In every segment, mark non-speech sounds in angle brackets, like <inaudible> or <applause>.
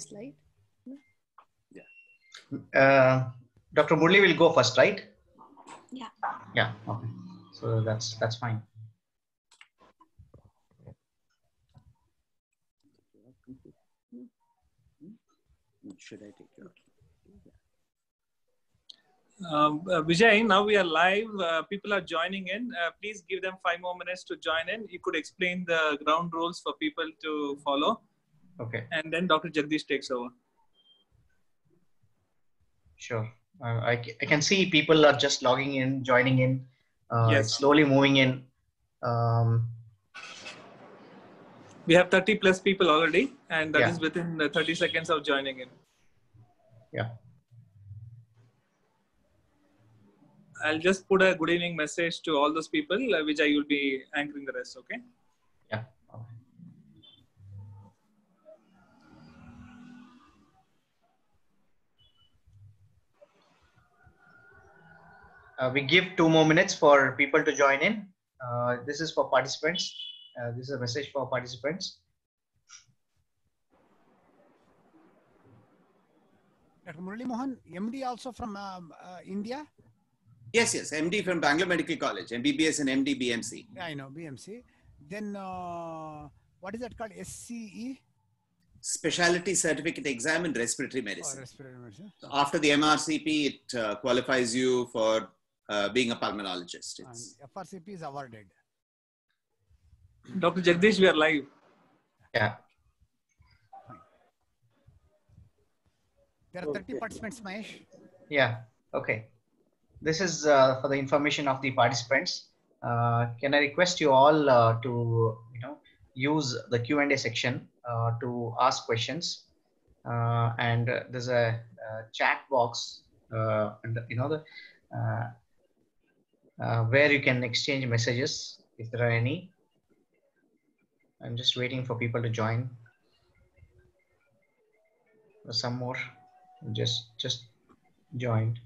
slide. Yeah. Uh, Dr. Murli will go first, right? Yeah. Yeah. Okay. So that's that's fine. Should I take your? Um, uh, Vijay, now we are live. Uh, people are joining in. Uh, please give them five more minutes to join in. You could explain the ground rules for people to follow, Okay. and then Dr. Jagdish takes over. Sure. Uh, I, I can see people are just logging in, joining in, uh, Yes. slowly moving in. Um, We have 30 plus people already, and that is Yeah. within uh, 30 seconds of joining in. yeah. I'll just put a good evening message to all those people. Uh, Vijay, you'll be anchoring the rest, okay? Uh, we give two more minutes for people to join in. Uh, this is for participants. Uh, this is a message for participants. Dr. Murali Mohan, MD also from um, uh, India? Yes, yes. MD from Bangalore Medical College, MBBS and MD BMC. Yeah, I know, BMC. Then uh, what is that called? SCE? Specialty Certificate Exam in Respiratory Or Medicine. respiratory medicine? So after the MRCP, it uh, qualifies you for uh, being a pulmonologist. And It's, FRCP is awarded. Dr. Jagdish, we are live. Yeah. There are 30 participants, Mahesh. Yeah. Okay. This is uh, for the information of the participants. Uh, can I request you all uh, to you know use the Q and A section uh, to ask questions? Uh, and uh, there's a, uh chat box, uh, and you know the uh, where you can exchange messages if there are any. I'm just waiting for people to join. Some more just just joined.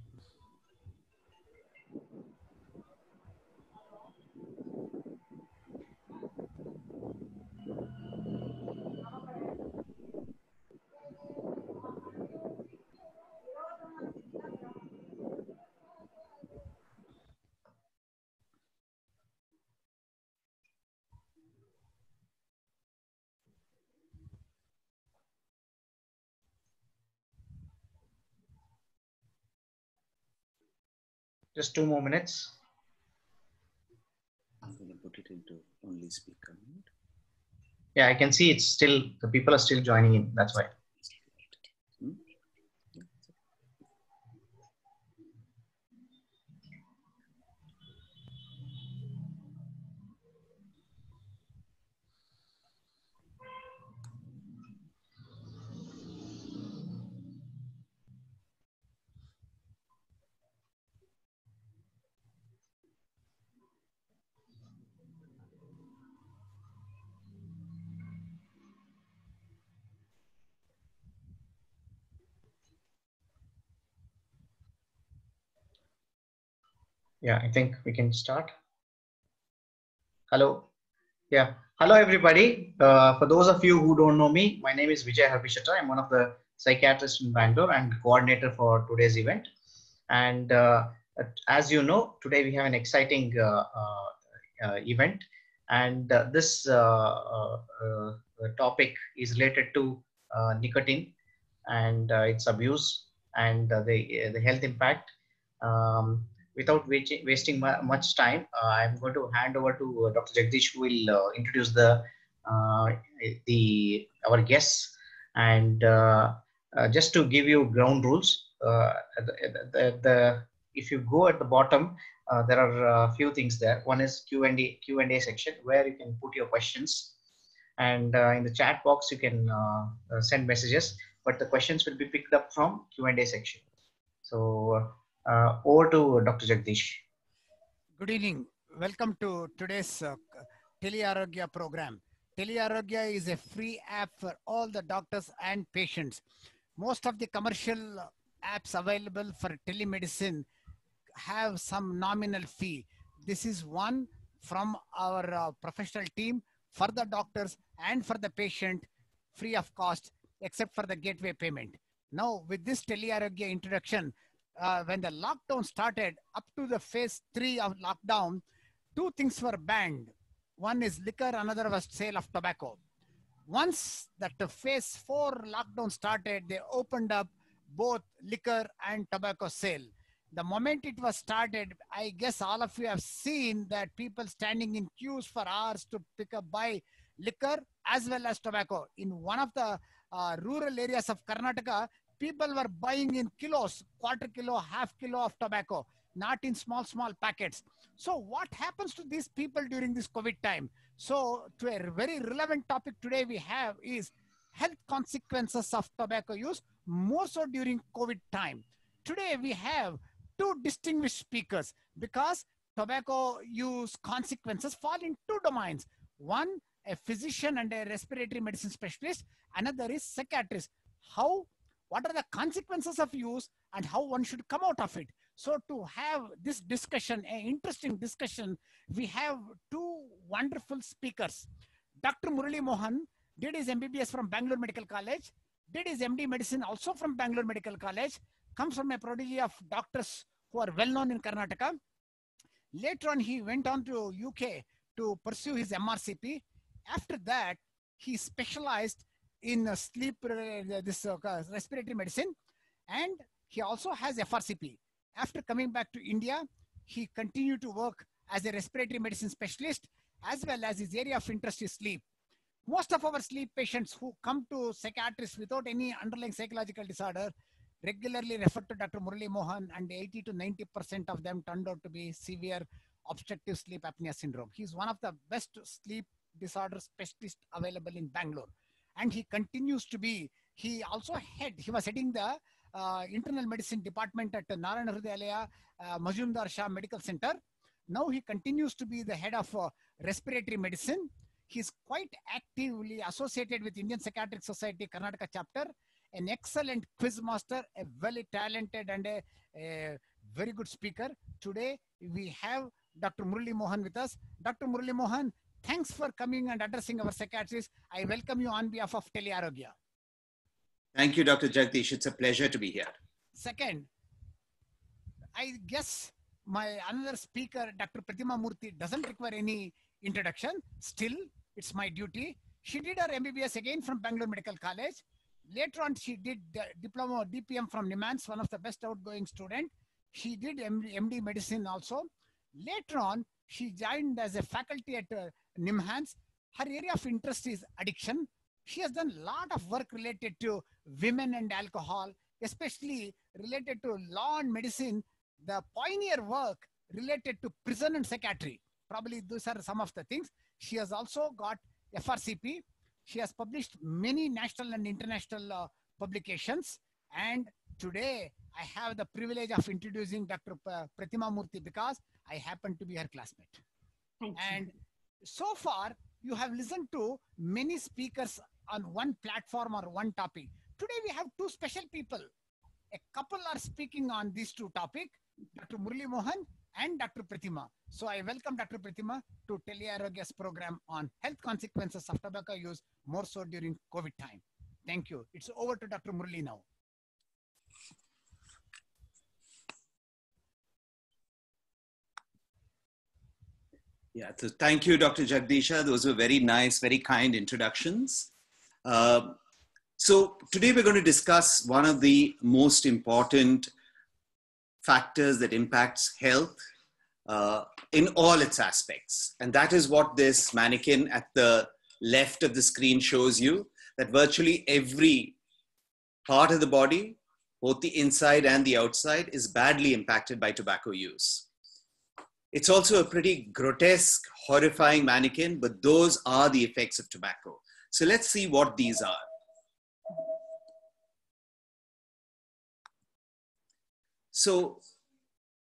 Just two more minutes. I'm going to put it into only speaker mode. Yeah, I can see it's still the people are still joining in. That's why. Yeah, I think we can start. Hello. Yeah. Hello, everybody. Uh, for those of you who don't know me, my name is Vijay Harbishata. I'm one of the psychiatrists in Bangalore and coordinator for today's event. And uh, as you know, today we have an exciting uh, uh, uh, event. And uh, this topic is related to nicotine and its abuse and the, the health impact. Um, without wasting, much time, uh, I'm going to hand over to uh, Dr. Jagdish, who will uh, introduce the uh, the our guests. And uh, uh, just to give you ground rules, the, the, the, if you go at the bottom, there are a few things there. One is Q and A Q and A section where you can put your questions, and in the chat box you can send messages. But the questions will be picked up from Q and A section. So uh, over to Dr. Jagdish. Good evening. Welcome to today's uh, Telearogya program. Telearogya is a free app for all the doctors and patients. Most of the commercial apps available for telemedicine have some nominal fee. This is one from our uh, professional team for the doctors and for the patient free of cost. except for the gateway payment. Now, with this telearogya introduction, uh, when the lockdown started up to the phase three of lockdown, two things were banned. One is liquor, another was sale of tobacco. Once that the phase four lockdown started, they opened up both liquor and tobacco sale. The moment it was started, I guess all of you have seen that people standing in queues for hours to pick up buy liquor as well as tobacco. In one of the uh, rural areas of Karnataka, people were buying in kilos, quarter kilo, half kilo of tobacco, not in small, small packets. So what happens to these people during this COVID time? So to a very relevant topic today we have is health consequences of tobacco use, more so during COVID time. Today we have two distinguished speakers because tobacco use consequences fall in two domains. One, a physician and a respiratory medicine specialist. Another is psychiatrist. How, what are the consequences of use and how one should come out of it. So to have this discussion, an interesting discussion, we have two wonderful speakers. Dr. Murali Mohan did his MBBS from Bangalore Medical College, did his MD medicine also from Bangalore Medical College, comes from a prodigy of doctors who are well known in Karnataka. Later on, he went on to UK to pursue his MRCP. After that, he specialized in sleep, uh, this uh, respiratory medicine, and he also has FRCP. After coming back to India, he continued to work as a respiratory medicine specialist, as well as his area of interest is sleep. Most of our sleep patients who come to psychiatrists without any underlying psychological disorder regularly refer to Dr. Murali Mohan, and 80 to 90% of them turned out to be severe obstructive sleep apnea syndrome. He's one of the best sleep disorder specialists available in Bangalore. And he continues to be, he also head, he was heading the uh, internal medicine department at Narayana Hrudayalaya uh, Mazumdar Shaw Medical Center. Now he continues to be the head of uh, respiratory medicine. He's quite actively associated with Indian Psychiatric Society Karnataka chapter, an excellent quiz master, a very talented and a, a very good speaker. Today we have Dr. Murli Mohan with us. Dr. Murli Mohan, thanks for coming and addressing our psychiatrists. I welcome you on behalf of Telearogya. Thank you, Dr. Jagdish. It's a pleasure to be here. Second, I guess my another speaker, Dr. Pratima Murthy, doesn't require any introduction. Still, it's my duty. She did her MBBS again from Bangalore Medical College. Later on, she did the diploma DPM from NIMHANS, one of the best outgoing student. She did MD medicine also. Later on, she joined as a faculty at uh, NIMHANS. Her area of interest is addiction. She has done a lot of work related to women and alcohol, especially related to law and medicine, the pioneer work related to prison and psychiatry. Probably those are some of the things. She has also got FRCP. She has published many national and international uh, publications. And today I have the privilege of introducing Dr. Pratima Murthy because I happen to be her classmate. Thank and so far, you have listened to many speakers on one platform or one topic. Today we have two special people. A couple are speaking on these two topics, Dr. Murli Mohan and Dr. Pratima. So I welcome Dr. Pratima to Telearogya's program on health consequences of tobacco use, more so during COVID time. Thank you. It's over to Dr. Murli now. Yeah, so thank you, Dr. Jagdisha. Those were very nice, very kind introductions. Uh, so today we're going to discuss one of the most important factors that impacts health uh, in all its aspects. And that is what this mannequin at the left of the screen shows you, that virtually every part of the body, both the inside and the outside, is badly impacted by tobacco use. It's also a pretty grotesque, horrifying mannequin, but those are the effects of tobacco. So let's see what these are. So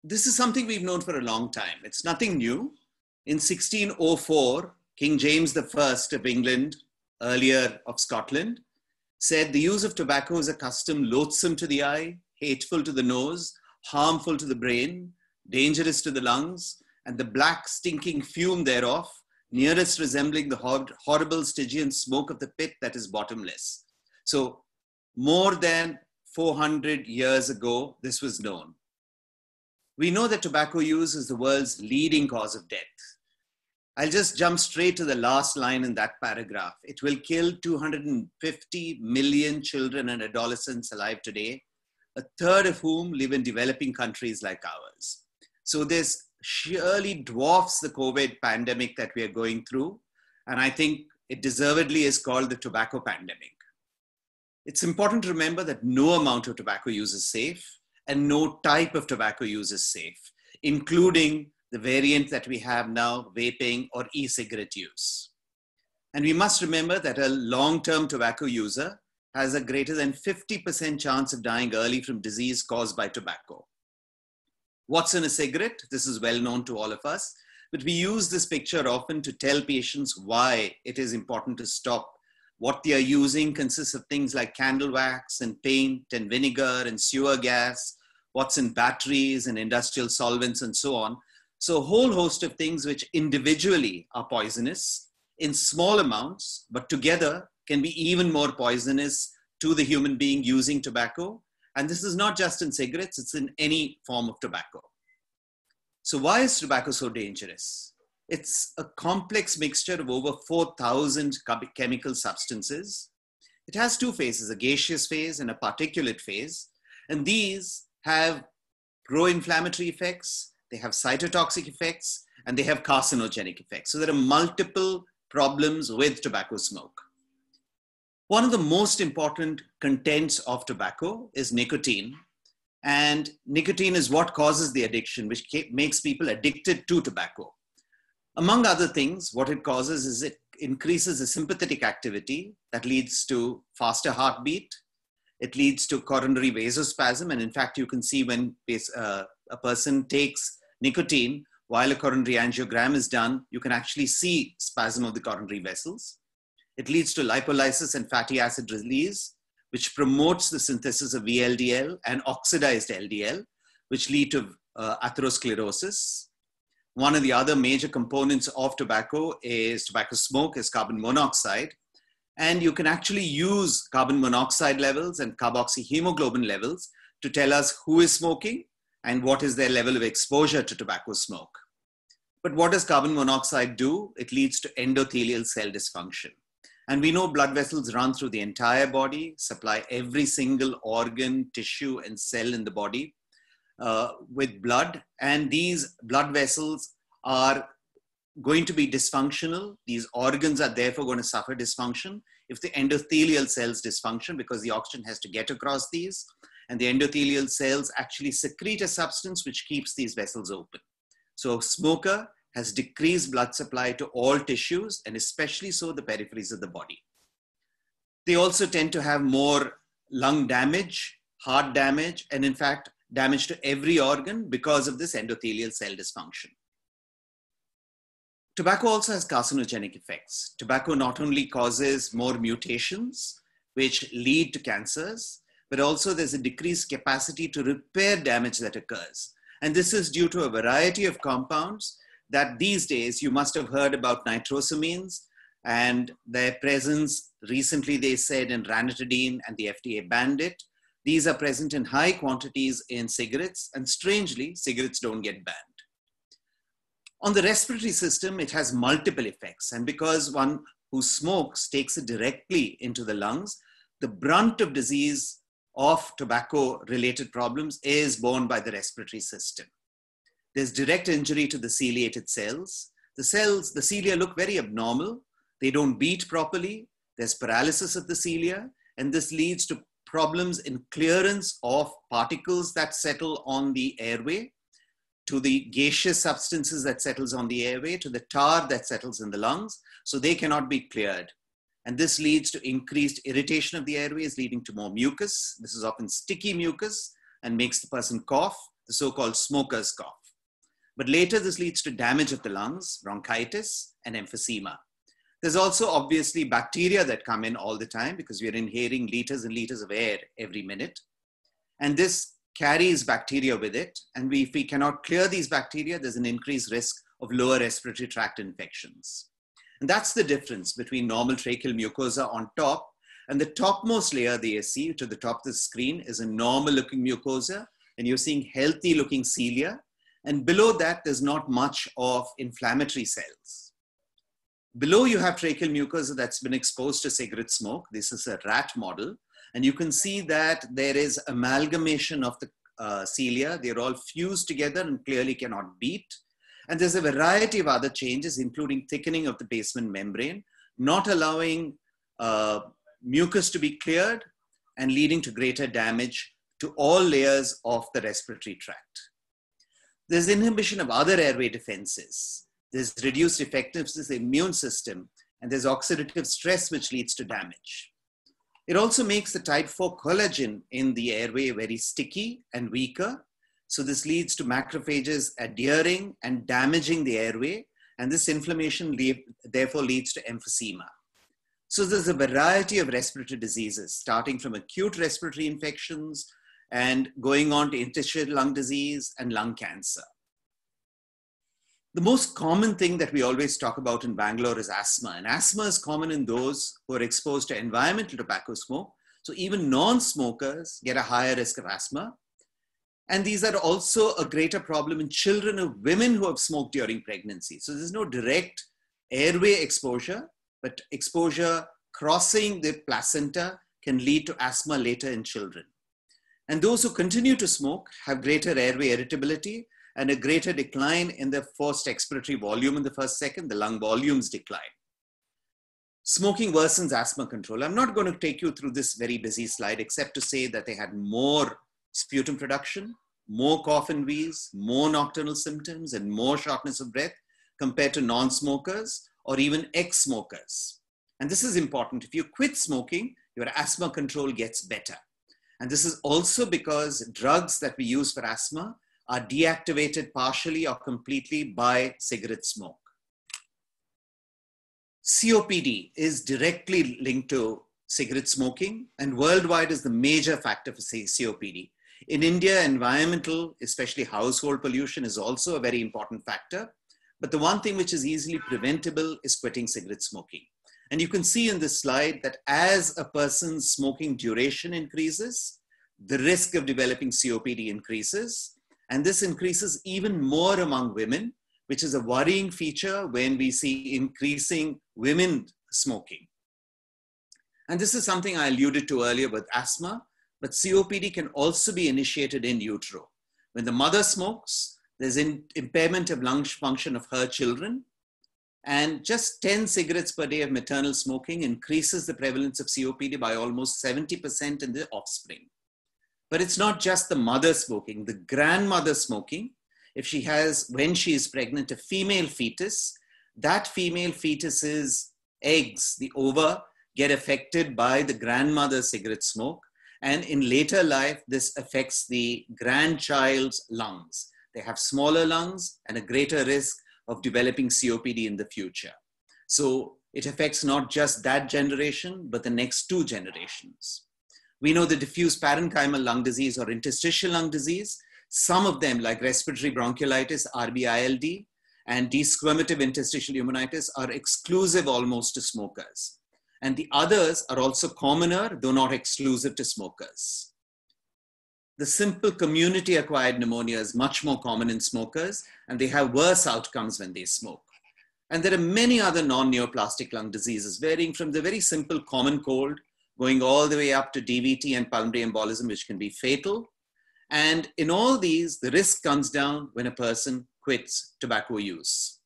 this is something we've known for a long time. It's nothing new. In 1604, King James I of England, earlier of Scotland, said the use of tobacco is a custom loathsome to the eye, hateful to the nose, harmful to the brain, dangerous to the lungs, and the black stinking fume thereof, nearest resembling the hor- horrible Stygian smoke of the pit that is bottomless. So more than 400 years ago, this was known. We know that tobacco use is the world's leading cause of death. I'll just jump straight to the last line in that paragraph. It will kill 250 million children and adolescents alive today, a third of whom live in developing countries like ours. So this surely dwarfs the COVID pandemic that we are going through. And I think it deservedly is called the tobacco pandemic. It's important to remember that no amount of tobacco use is safe and no type of tobacco use is safe, including the variant that we have now, vaping or e-cigarette use. And we must remember that a long-term tobacco user has a greater than 50% chance of dying early from disease caused by tobacco. What's in a cigarette? This is well known to all of us, but we use this picture often to tell patients why it is important to stop. What they are using consists of things like candle wax and paint and vinegar and sewer gas, what's in batteries and industrial solvents and so on. So a whole host of things which individually are poisonous in small amounts, but together can be even more poisonous to the human being using tobacco and this is not just in cigarettes, it's in any form of tobacco. So, why is tobacco so dangerous? It's a complex mixture of over 4,000 chemical substances. It has two phases a gaseous phase and a particulate phase. And these have pro inflammatory effects, they have cytotoxic effects, and they have carcinogenic effects. So, there are multiple problems with tobacco smoke. One of the most important contents of tobacco is nicotine. And nicotine is what causes the addiction, which makes people addicted to tobacco. Among other things, what it causes is it increases the sympathetic activity that leads to faster heartbeat. It leads to coronary vasospasm. And in fact, you can see when uh, a person takes nicotine while a coronary angiogram is done, you can actually see spasm of the coronary vessels. It leads to lipolysis and fatty acid release, which promotes the synthesis of VLDL and oxidized LDL, which lead to uh, atherosclerosis. One of the other major components of tobacco is tobacco smoke is carbon monoxide. And you can actually use carbon monoxide levels and carboxyhemoglobin levels to tell us who is smoking and what is their level of exposure to tobacco smoke. But what does carbon monoxide do? It leads to endothelial cell dysfunction. And we know blood vessels run through the entire body, supply every single organ, tissue, and cell in the body uh, with blood. And these blood vessels are going to be dysfunctional. These organs are therefore going to suffer dysfunction if the endothelial cells dysfunction because the oxygen has to get across these. And the endothelial cells actually secrete a substance which keeps these vessels open. So, smoker has decreased blood supply to all tissues and especially so the peripheries of the body. They also tend to have more lung damage, heart damage, and in fact, damage to every organ because of this endothelial cell dysfunction. Tobacco also has carcinogenic effects. Tobacco not only causes more mutations, which lead to cancers, but also there's a decreased capacity to repair damage that occurs. And this is due to a variety of compounds that these days you must have heard about nitrosamines and their presence recently they said in ranitidine and the FDA banned it. These are present in high quantities in cigarettes and strangely cigarettes don't get banned. On the respiratory system, it has multiple effects. And because one who smokes takes it directly into the lungs, the brunt of disease of tobacco related problems is borne by the respiratory system. There's direct injury to the ciliated cells. The cells, the cilia look very abnormal. They don't beat properly. There's paralysis of the cilia, and this leads to problems in clearance of particles that settle on the airway, to the gaseous substances that settles on the airway, to the tar that settles in the lungs, so they cannot be cleared. And this leads to increased irritation of the airways, leading to more mucus. This is often sticky mucus and makes the person cough, the so-called smoker's cough. But later, this leads to damage of the lungs, bronchitis, and emphysema. There's also obviously bacteria that come in all the time because we are inhaling liters and liters of air every minute. And this carries bacteria with it. And we, if we cannot clear these bacteria, there's an increased risk of lower respiratory tract infections. And that's the difference between normal tracheal mucosa on top And the topmost layer you see to the top of the screen is a normal looking mucosa, and you're seeing healthy looking cilia. And below that, there's not much of inflammatory cells. Below, you have tracheal mucosa that's been exposed to cigarette smoke. This is a rat model. And you can see that there is amalgamation of the uh, cilia. They're all fused together and clearly cannot beat. And there's a variety of other changes, including thickening of the basement membrane, not allowing uh, mucus to be cleared and leading to greater damage to all layers of the respiratory tract. There's inhibition of other airway defenses. There's reduced effectiveness of the immune system, and there's oxidative stress, which leads to damage. It also makes the type 4 collagen in the airway very sticky and weaker. So this leads to macrophages adhering and damaging the airway. And this inflammation therefore leads to emphysema. So there's a variety of respiratory diseases, starting from acute respiratory infections and going on to interstitial lung disease and lung cancer. The most common thing that we always talk about in Bangalore is asthma. And asthma is common in those who are exposed to environmental tobacco smoke. So even non smokers get a higher risk of asthma. And these are also a greater problem in children of women who have smoked during pregnancy. So there's no direct airway exposure, but exposure crossing the placenta can lead to asthma later in children. And those who continue to smoke have greater airway irritability and a greater decline in the forced expiratory volume in the first second, the lung volumes decline. Smoking worsens asthma control. I'm not going to take you through this very busy slide except to say that they had more sputum production, more cough and wheeze, more nocturnal symptoms, and more shortness of breath compared to non smokers or even ex smokers. And this is important. If you quit smoking, your asthma control gets better. And this is also because drugs that we use for asthma are deactivated partially or completely by cigarette smoke. COPD is directly linked to cigarette smoking and worldwide is the major factor for COPD. In India, environmental, especially household pollution, is also a very important factor. But the one thing which is easily preventable is quitting cigarette smoking. And you can see in this slide that as a person's smoking duration increases, the risk of developing COPD increases. And this increases even more among women, which is a worrying feature when we see increasing women smoking. And this is something I alluded to earlier with asthma, but COPD can also be initiated in utero. When the mother smokes, there's impairment of lung function of her children. And just 10 cigarettes per day of maternal smoking increases the prevalence of COPD by almost 70% in the offspring. But it's not just the mother smoking, the grandmother smoking. If she has, when she is pregnant, a female fetus, that female fetus's eggs, the ova, get affected by the grandmother's cigarette smoke. And in later life, this affects the grandchild's lungs. They have smaller lungs and a greater risk of developing COPD in the future. So it affects not just that generation, but the next two generations. We know the diffuse parenchymal lung disease or interstitial lung disease. Some of them, like respiratory bronchiolitis, RBILD, and desquamative interstitial pneumonitis, are exclusive almost to smokers. And the others are also commoner, though not exclusive to smokers. The simple community acquired pneumonia is much more common in smokers, and they have worse outcomes when they smoke. And there are many other non neoplastic lung diseases, varying from the very simple common cold going all the way up to DVT and pulmonary embolism, which can be fatal. And in all these, the risk comes down when a person quits tobacco use.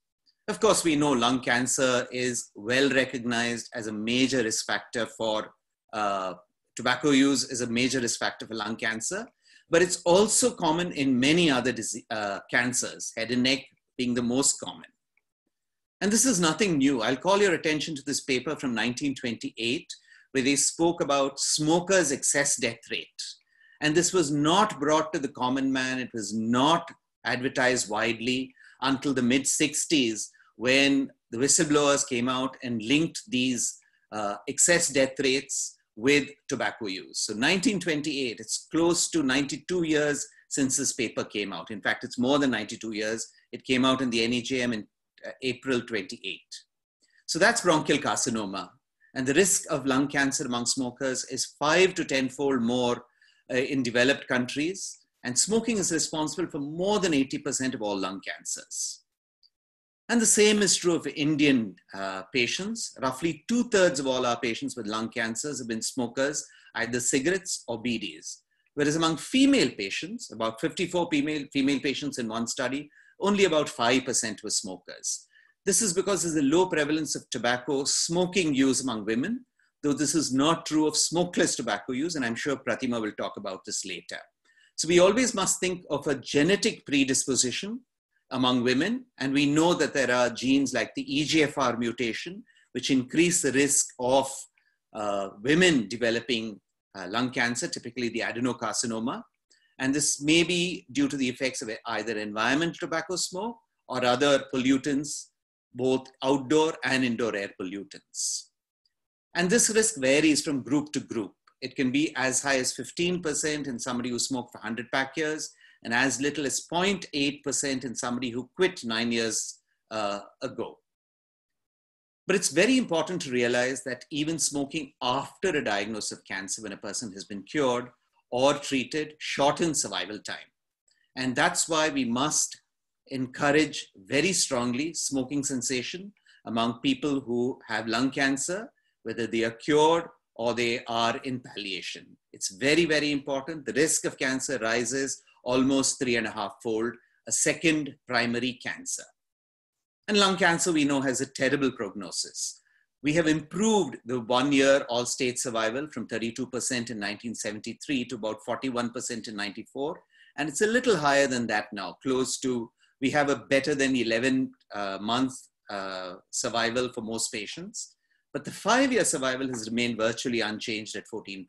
Of course, we know lung cancer is well recognized as a major risk factor for uh, tobacco use is a major risk factor for lung cancer, but it's also common in many other disease, uh, cancers, head and neck being the most common. And this is nothing new. I'll call your attention to this paper from 1928 where they spoke about smokers' excess death rate. And this was not brought to the common man, it was not advertised widely until the mid 60s when the whistleblowers came out and linked these uh, excess death rates with tobacco use. So 1928, it's close to 92 years since this paper came out. In fact, it's more than 92 years. It came out in the NEJM in uh, April 28. So that's bronchial carcinoma. And the risk of lung cancer among smokers is five to tenfold more uh, in developed countries. And smoking is responsible for more than 80% of all lung cancers. And the same is true of Indian uh, patients. Roughly two thirds of all our patients with lung cancers have been smokers, either cigarettes or BDs. Whereas among female patients, about 54 female, female patients in one study, only about 5% were smokers. This is because there's a low prevalence of tobacco smoking use among women, though this is not true of smokeless tobacco use, and I'm sure Pratima will talk about this later. So we always must think of a genetic predisposition among women, and we know that there are genes like the EGFR mutation, which increase the risk of uh, women developing uh, lung cancer, typically the adenocarcinoma. And this may be due to the effects of either environmental tobacco smoke or other pollutants, both outdoor and indoor air pollutants. And this risk varies from group to group. It can be as high as 15% in somebody who smoked for 100 pack years, and as little as 0.8% in somebody who quit nine years uh, ago. But it's very important to realize that even smoking after a diagnosis of cancer, when a person has been cured or treated, shortens survival time. And that's why we must encourage very strongly smoking cessation among people who have lung cancer, whether they are cured or they are in palliation. It's very, very important. The risk of cancer rises almost three and a half fold, a second primary cancer. And lung cancer, we know, has a terrible prognosis. We have improved the one year all state survival from 32% in 1973 to about 41% in 94. And it's a little higher than that now, close to, we have a better than 11 uh, month uh, survival for most patients. But the five year survival has remained virtually unchanged at 14%.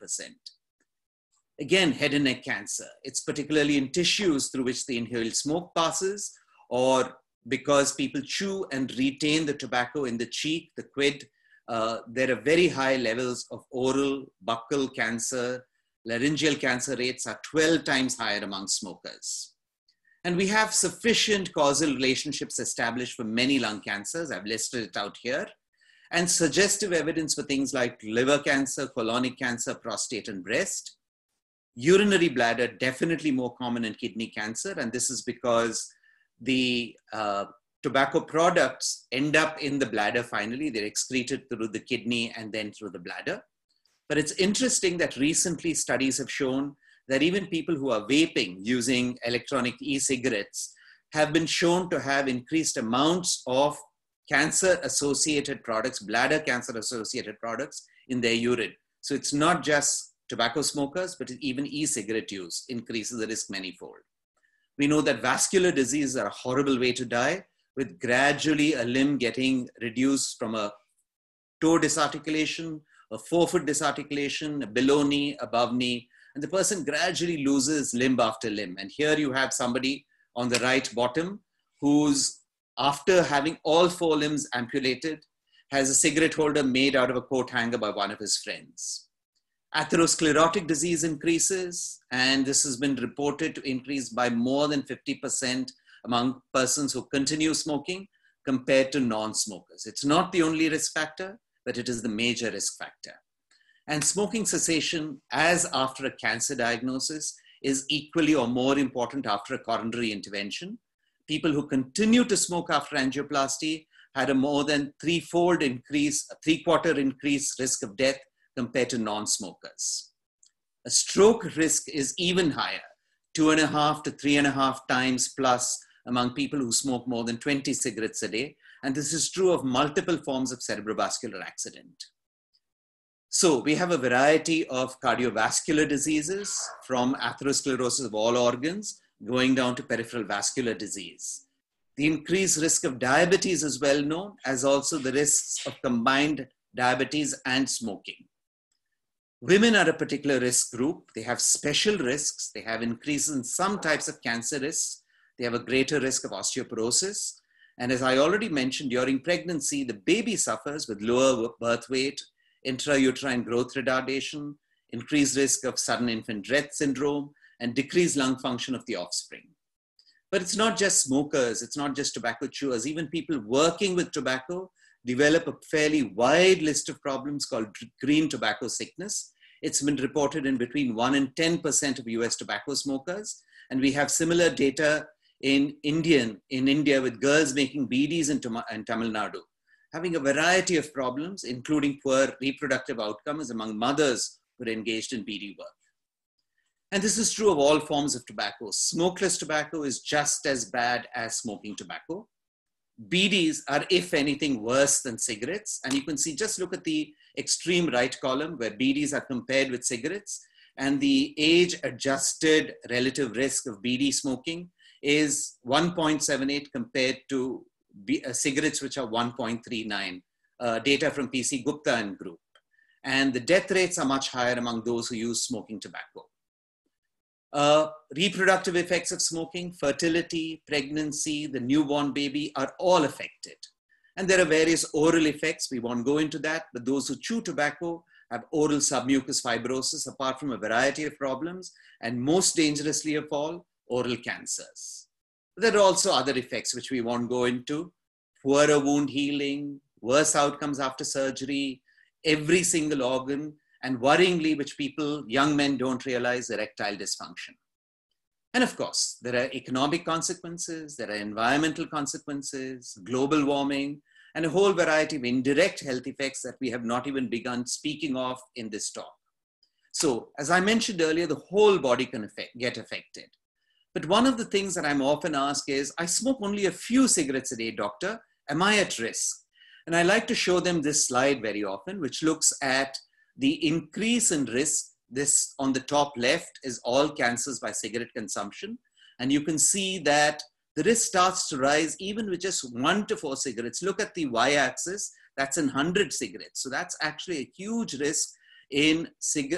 Again, head and neck cancer. It's particularly in tissues through which the inhaled smoke passes or because people chew and retain the tobacco in the cheek, the quid. Uh, there are very high levels of oral, buccal cancer, laryngeal cancer rates are 12 times higher among smokers. And we have sufficient causal relationships established for many lung cancers. I've listed it out here. And suggestive evidence for things like liver cancer, colonic cancer, prostate, and breast. Urinary bladder, definitely more common in kidney cancer. And this is because the uh, tobacco products end up in the bladder finally. They're excreted through the kidney and then through the bladder. But it's interesting that recently studies have shown that even people who are vaping using electronic e cigarettes have been shown to have increased amounts of cancer associated products, bladder cancer associated products in their urine. So it's not just tobacco smokers, but even e cigarette use increases the risk manyfold. We know that vascular diseases are a horrible way to die, with gradually a limb getting reduced from a toe disarticulation, a forefoot disarticulation, a below knee, above knee, and the person gradually loses limb after limb. And here you have somebody on the right bottom who's, after having all four limbs amputated, has a cigarette holder made out of a coat hanger by one of his friends atherosclerotic disease increases, and this has been reported to increase by more than 50% among persons who continue smoking compared to non smokers. It's not the only risk factor, but it is the major risk factor. And smoking cessation, as after a cancer diagnosis, is equally or more important after a coronary intervention. People who continue to smoke after angioplasty had a more than threefold increase, a three quarter increase risk of death compared to non-smokers. A stroke risk is even higher, two and a half to three and a half times plus among people who smoke more than 20 cigarettes a day. And this is true of multiple forms of cerebrovascular accident. So we have a variety of cardiovascular diseases from atherosclerosis of all organs going down to peripheral vascular disease. The increased risk of diabetes is well known, as also the risks of combined diabetes and smoking. Women are a particular risk group. They have special risks. They have increases in some types of cancer risks. They have a greater risk of osteoporosis. And as I already mentioned, during pregnancy, the baby suffers with lower birth weight, intrauterine growth retardation, increased risk of sudden infant death syndrome, and decreased lung function of the offspring. But it's not just smokers, it's not just tobacco chewers, even people working with tobacco develop a fairly wide list of problems called green tobacco sickness. It's been reported in between 1 and 10% of US tobacco smokers. And we have similar data in Indian, in India with girls making BDs in, in Tamil Nadu, having a variety of problems, including poor reproductive outcomes among mothers who are engaged in BD work. And this is true of all forms of tobacco. Smokeless tobacco is just as bad as smoking tobacco. BDs are, if anything, worse than cigarettes. And you can see, just look at the extreme right column where BDs are compared with cigarettes. And the age adjusted relative risk of BD smoking is 1.78 compared to B, uh, cigarettes, which are 1.39. Uh, data from PC Gupta and group. And the death rates are much higher among those who use smoking tobacco. Uh, reproductive effects of smoking, fertility, pregnancy, the newborn baby are all affected. And there are various oral effects. We won't go into that, but those who chew tobacco have oral submucous fibrosis, apart from a variety of problems, and most dangerously of all, oral cancers. There are also other effects which we won't go into poorer wound healing, worse outcomes after surgery, every single organ and worryingly, which people, young men don't realize, erectile dysfunction. And of course, there are economic consequences, there are environmental consequences, global warming, and a whole variety of indirect health effects that we have not even begun speaking of in this talk. So, as I mentioned earlier, the whole body can affect, get affected. But one of the things that I'm often asked is I smoke only a few cigarettes a day, doctor. Am I at risk? And I like to show them this slide very often, which looks at the increase in risk, this on the top left is all cancers by cigarette consumption. And you can see that the risk starts to rise even with just one to four cigarettes. Look at the y axis, that's in 100 cigarettes. So that's actually a huge risk in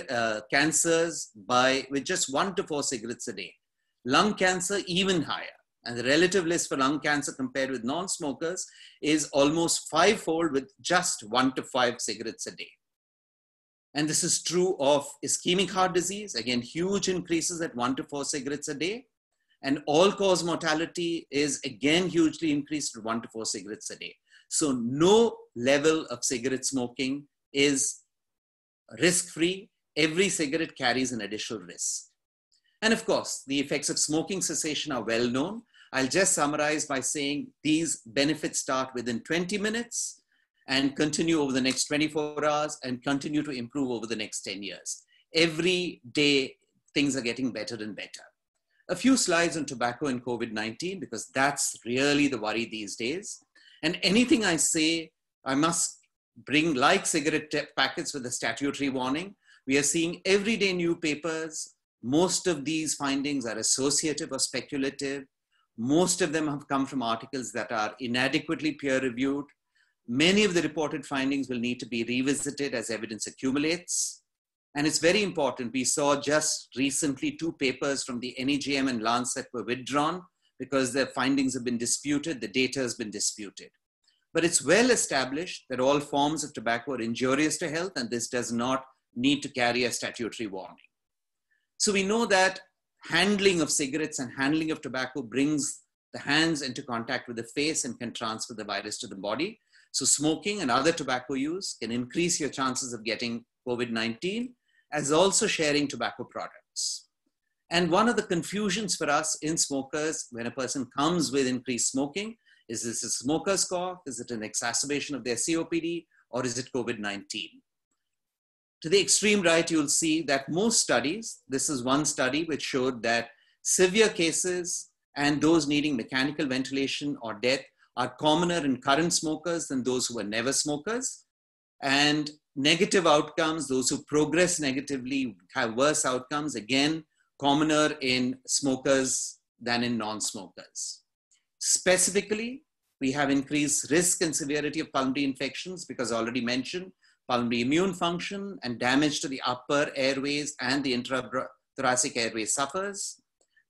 uh, cancers by with just one to four cigarettes a day. Lung cancer, even higher. And the relative risk for lung cancer compared with non smokers is almost fivefold with just one to five cigarettes a day. And this is true of ischemic heart disease, again, huge increases at one to four cigarettes a day. And all cause mortality is again hugely increased at one to four cigarettes a day. So, no level of cigarette smoking is risk free. Every cigarette carries an additional risk. And of course, the effects of smoking cessation are well known. I'll just summarize by saying these benefits start within 20 minutes and continue over the next 24 hours and continue to improve over the next 10 years. Every day, things are getting better and better. A few slides on tobacco and COVID 19, because that's really the worry these days. And anything I say, I must bring like cigarette packets with a statutory warning. We are seeing everyday new papers. Most of these findings are associative or speculative. Most of them have come from articles that are inadequately peer reviewed Many of the reported findings will need to be revisited as evidence accumulates. And it's very important. We saw just recently two papers from the NEJM and Lancet were withdrawn because their findings have been disputed, the data has been disputed. But it's well established that all forms of tobacco are injurious to health, and this does not need to carry a statutory warning. So we know that handling of cigarettes and handling of tobacco brings the hands into contact with the face and can transfer the virus to the body. So smoking and other tobacco use can increase your chances of getting COVID-19 as also sharing tobacco products. And one of the confusions for us in smokers when a person comes with increased smoking, is this a smoker's cough? Is it an exacerbation of their COPD? Or is it COVID-19? To the extreme right, you'll see that most studies, this is one study which showed that severe cases and those needing mechanical ventilation or death are commoner in current smokers than those who were never smokers. And negative outcomes, those who progress negatively have worse outcomes, again, commoner in smokers than in non smokers. Specifically, we have increased risk and severity of pulmonary infections because already mentioned pulmonary immune function and damage to the upper airways and the intrathoracic airway suffers.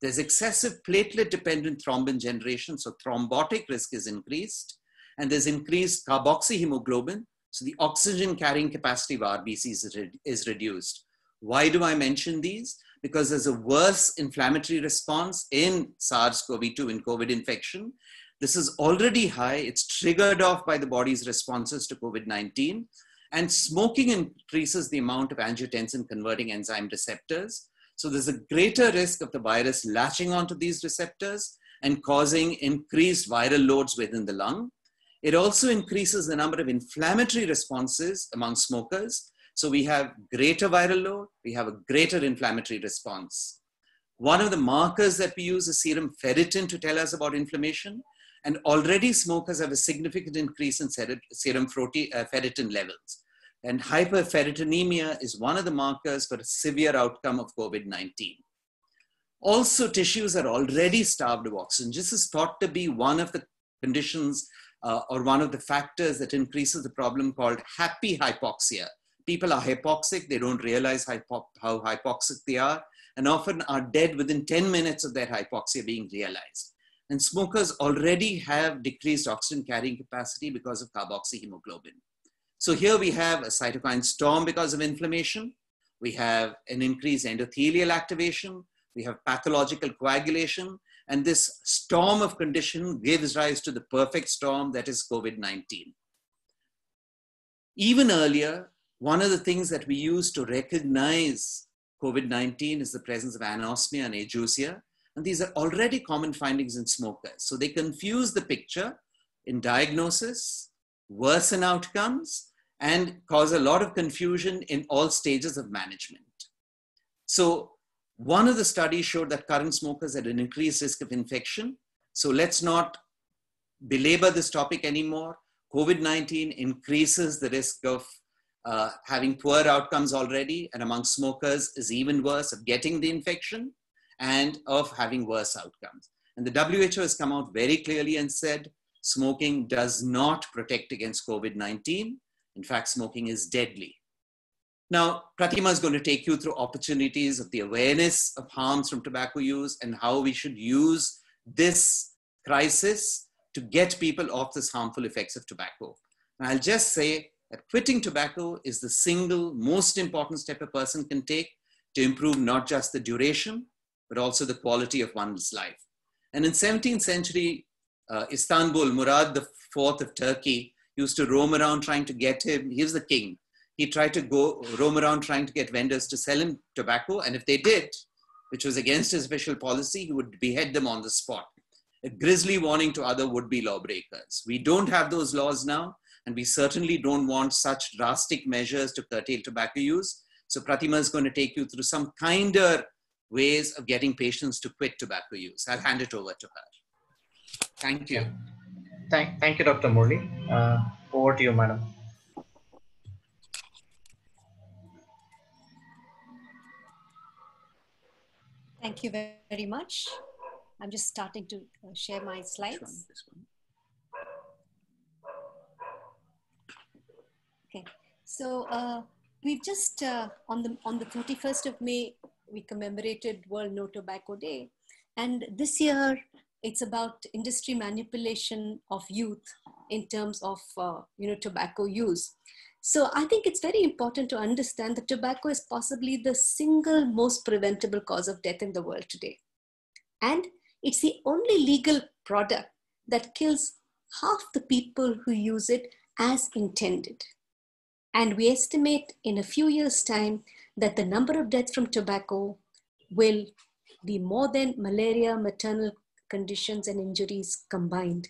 There's excessive platelet dependent thrombin generation, so thrombotic risk is increased. And there's increased carboxyhemoglobin, so the oxygen carrying capacity of RBCs is, reduced. Why do I mention these? Because there's a worse inflammatory response in SARS CoV 2 in COVID infection. This is already high. It's triggered off by the body's responses to COVID 19. And smoking increases the amount of angiotensin converting enzyme receptors. So there's a greater risk of the virus latching onto these receptors and causing increased viral loads within the lung. It also increases the number of inflammatory responses among smokers. So we have greater viral load, we have a greater inflammatory response. One of the markers that we use is serum ferritin to tell us about inflammation. And already smokers have a significant increase in serum ferritin levels. And hyperferritinemia is one of the markers for a severe outcome of COVID 19. Also, tissues are already starved of oxygen. This is thought to be one of the conditions uh, or one of the factors that increases the problem called happy hypoxia. People are hypoxic, they don't realize hypo- how hypoxic they are, and often are dead within 10 minutes of their hypoxia being realized. And smokers already have decreased oxygen carrying capacity because of carboxyhemoglobin. So here we have a cytokine storm because of inflammation. We have an increased endothelial activation. We have pathological coagulation. And this storm of condition gives rise to the perfect storm that is COVID 19. Even earlier, one of the things that we use to recognize COVID 19 is the presence of anosmia and ageusia. And these are already common findings in smokers. So they confuse the picture in diagnosis, worsen outcomes, and cause a lot of confusion in all stages of management. So one of the studies showed that current smokers had an increased risk of infection. So let's not belabor this topic anymore. COVID 19 increases the risk of uh, having poor outcomes already, and among smokers is even worse of getting the infection and of having worse outcomes. And the WHO has come out very clearly and said smoking does not protect against COVID 19. In fact, smoking is deadly. Now, Pratima is going to take you through opportunities of the awareness of harms from tobacco use and how we should use this crisis to get people off this harmful effects of tobacco. And I'll just say that quitting tobacco is the single most important step a person can take to improve not just the duration, but also the quality of one's life. And in 17th century uh, Istanbul, Murad IV of Turkey used to roam around trying to get him, he was the king, he tried to go roam around trying to get vendors to sell him tobacco. And if they did, which was against his official policy, he would behead them on the spot. A grisly warning to other would be lawbreakers. We don't have those laws now, and we certainly don't want such drastic measures to curtail tobacco use. So, Pratima is going to take you through some kinder ways of getting patients to quit tobacco use. I'll hand it over to her. Thank you. Thank, thank you, Dr. Murli. Uh, over to you, madam. Thank you very much. I'm just starting to uh, share my slides. Okay, so uh, we've just uh, on the on the 31st of May we commemorated World No Tobacco Day, and this year it's about industry manipulation of youth in terms of uh, you know tobacco use. So I think it's very important to understand that tobacco is possibly the single most preventable cause of death in the world today. And it's the only legal product that kills half the people who use it as intended. And we estimate in a few years' time that the number of deaths from tobacco will be more than malaria, maternal conditions, and injuries combined.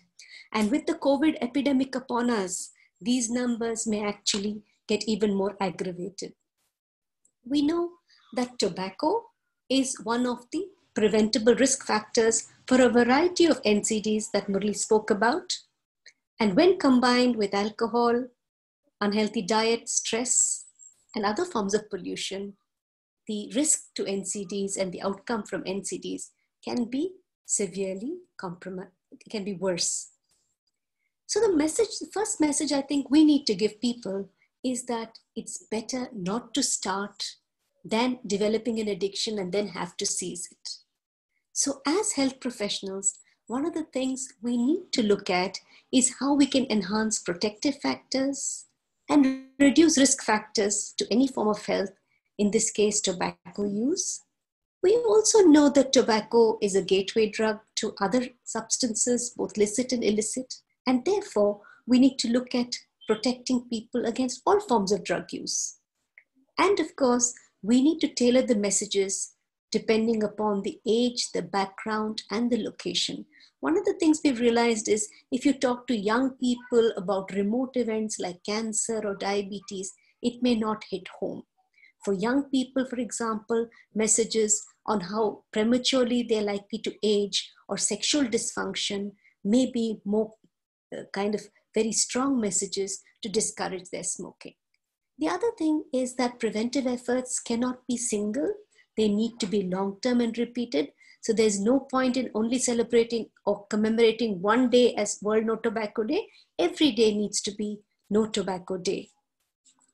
And with the COVID epidemic upon us, these numbers may actually get even more aggravated. We know that tobacco is one of the preventable risk factors for a variety of NCDs that Murli spoke about. And when combined with alcohol, unhealthy diet, stress, and other forms of pollution, the risk to NCDs and the outcome from NCDs can be severely compromised, can be worse. So the message, the first message I think we need to give people is that it's better not to start than developing an addiction and then have to seize it. So as health professionals, one of the things we need to look at is how we can enhance protective factors and reduce risk factors to any form of health, in this case, tobacco use. We also know that tobacco is a gateway drug to other substances, both licit and illicit, and therefore we need to look at protecting people against all forms of drug use. And of course, we need to tailor the messages depending upon the age, the background, and the location. One of the things we've realized is if you talk to young people about remote events like cancer or diabetes, it may not hit home. For young people, for example, messages on how prematurely they're likely to age or sexual dysfunction may be more uh, kind of very strong messages to discourage their smoking. The other thing is that preventive efforts cannot be single, they need to be long term and repeated. So there's no point in only celebrating or commemorating one day as World No Tobacco Day. Every day needs to be No Tobacco Day.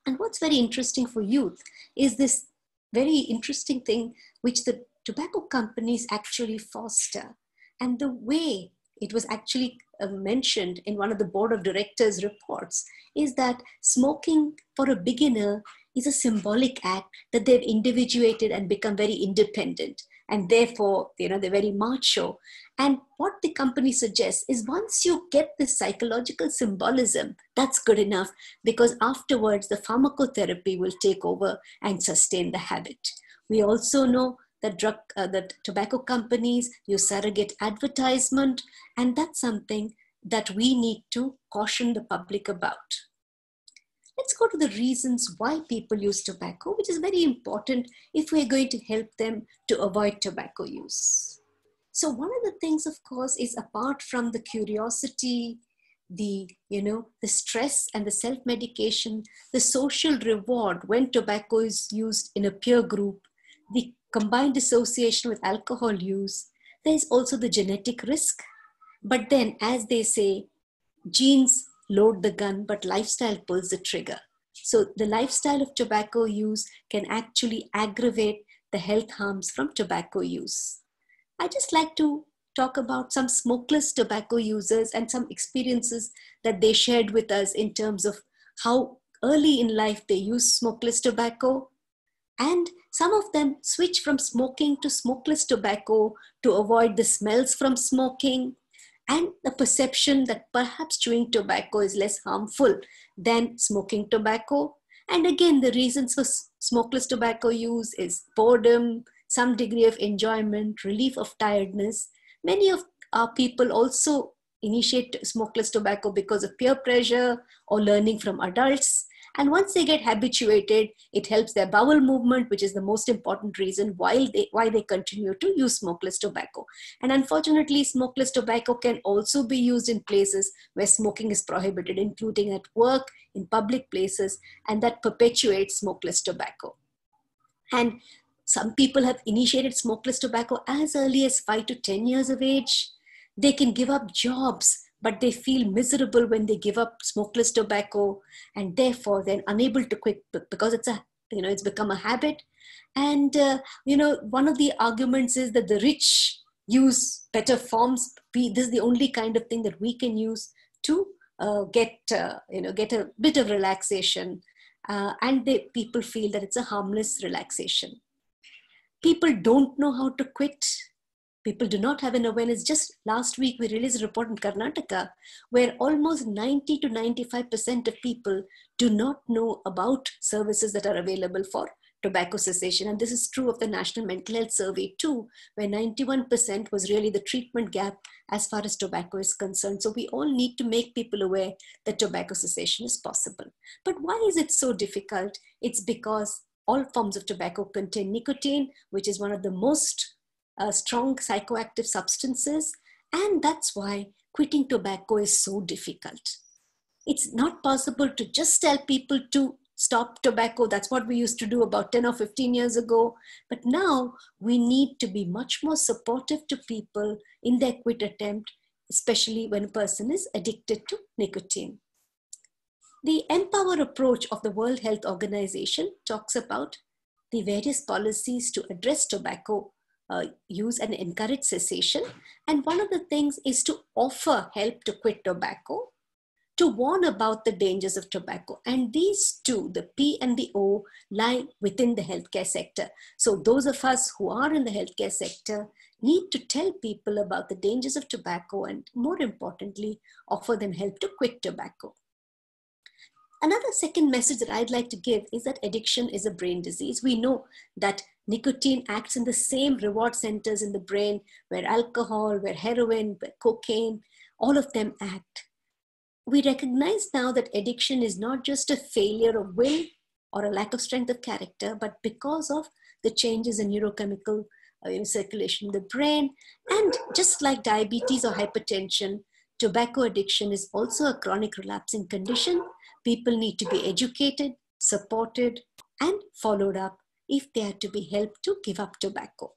And what's very interesting for youth is this very interesting thing which the tobacco companies actually foster. And the way it was actually uh, mentioned in one of the board of directors reports is that smoking for a beginner is a symbolic act that they've individuated and become very independent and therefore you know they're very macho. And what the company suggests is once you get this psychological symbolism that's good enough because afterwards the pharmacotherapy will take over and sustain the habit. We also know that drug uh, that tobacco companies use surrogate advertisement and that's something that we need to caution the public about let's go to the reasons why people use tobacco, which is very important if we're going to help them to avoid tobacco use. So one of the things, of course, is apart from the curiosity, the you know the stress and the self-medication, the social reward when tobacco is used in a peer group, the combined association with alcohol use, there is also the genetic risk. But then, as they say, genes load the gun, but lifestyle pulls the trigger. So the lifestyle of tobacco use can actually aggravate the health harms from tobacco use. I just like to talk about some smokeless tobacco users and some experiences that they shared with us in terms of how early in life they use smokeless tobacco. And some of them switch from smoking to smokeless tobacco to avoid the smells from smoking and the perception that perhaps chewing tobacco is less harmful than smoking tobacco. And again, the reasons for smokeless tobacco use is boredom, some degree of enjoyment, relief of tiredness. Many of our people also initiate smokeless tobacco because of peer pressure or learning from adults. And once they get habituated, it helps their bowel movement, which is the most important reason why they, why they continue to use smokeless tobacco. And unfortunately, smokeless tobacco can also be used in places where smoking is prohibited, including at work, in public places, and that perpetuates smokeless tobacco. And some people have initiated smokeless tobacco as early as 5 to 10 years of age. They can give up jobs but they feel miserable when they give up smokeless tobacco and therefore they're unable to quit because it's a you know it's become a habit. And uh, you know one of the arguments is that the rich use better forms. We, this is the only kind of thing that we can use to uh, get uh, you know get a bit of relaxation. Uh, and they, people feel that it's a harmless relaxation. People don't know how to quit people do not have an awareness. Just last week, we released a report in Karnataka where almost 90 to 95% of people do not know about services that are available for tobacco cessation. And this is true of the National Mental Health Survey too, where 91% was really the treatment gap as far as tobacco is concerned. So we all need to make people aware that tobacco cessation is possible. But why is it so difficult? It's because all forms of tobacco contain nicotine, which is one of the most uh, strong psychoactive substances. And that's why quitting tobacco is so difficult. It's not possible to just tell people to stop tobacco. That's what we used to do about 10 or 15 years ago. But now we need to be much more supportive to people in their quit attempt, especially when a person is addicted to nicotine. The MPOWER approach of the World Health Organization talks about the various policies to address tobacco uh, use and encourage cessation. And one of the things is to offer help to quit tobacco. to warn about the dangers of tobacco. And these two, the P and the O, lie within the healthcare sector. So those of us who are in the healthcare sector need to tell people about the dangers of tobacco and more importantly, offer them help to quit tobacco. Another second message that I'd like to give is that addiction is a brain disease. We know that nicotine acts in the same reward centers in the brain where alcohol, where heroin, where cocaine, all of them act. We recognize now that addiction is not just a failure of will or a lack of strength of character, but because of the changes in neurochemical uh, circulation in the brain. And just like diabetes or hypertension, tobacco addiction is also a chronic relapsing condition. People need to be educated, supported, and followed up if they are to be helped to give up tobacco.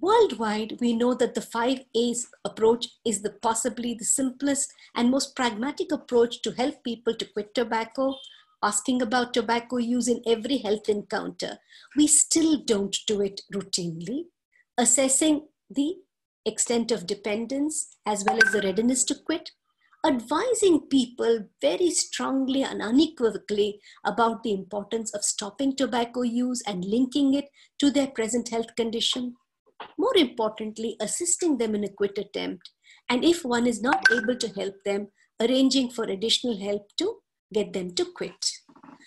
Worldwide, we know that the five A's approach is the possibly the simplest and most pragmatic approach to help people to quit tobacco, asking about tobacco use in every health encounter. We still don't do it routinely. Assessing the extent of dependence as well as the readiness to quit advising people very strongly and unequivocally about the importance of stopping tobacco use and linking it to their present health condition. More importantly, assisting them in a quit attempt. And if one is not able to help them, arranging for additional help to get them to quit.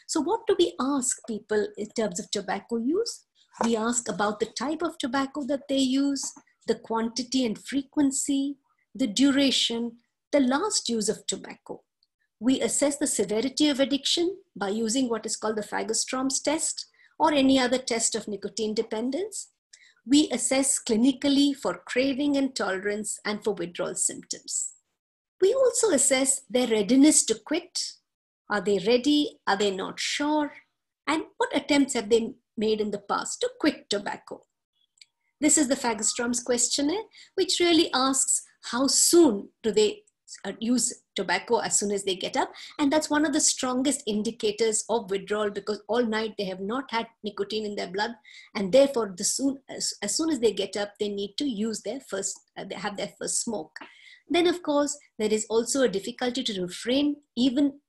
So, what do we ask people in terms of tobacco use? We ask about the type of tobacco that they use, the quantity and frequency, the duration, the last use of tobacco. We assess the severity of addiction by using what is called the Fagerstrom's test or any other test of nicotine dependence. We assess clinically for craving and tolerance and for withdrawal symptoms. We also assess their readiness to quit. Are they ready? Are they not sure? And what attempts have they made in the past to quit tobacco? This is the Fagerstrom's questionnaire, which really asks how soon do they use tobacco as soon as they get up. And that's one of the strongest indicators of withdrawal because all night they have not had nicotine in their blood. And therefore the soon as, as soon as they get up they need to use their first uh, they have their first smoke. Then of course there is also a difficulty to refrain even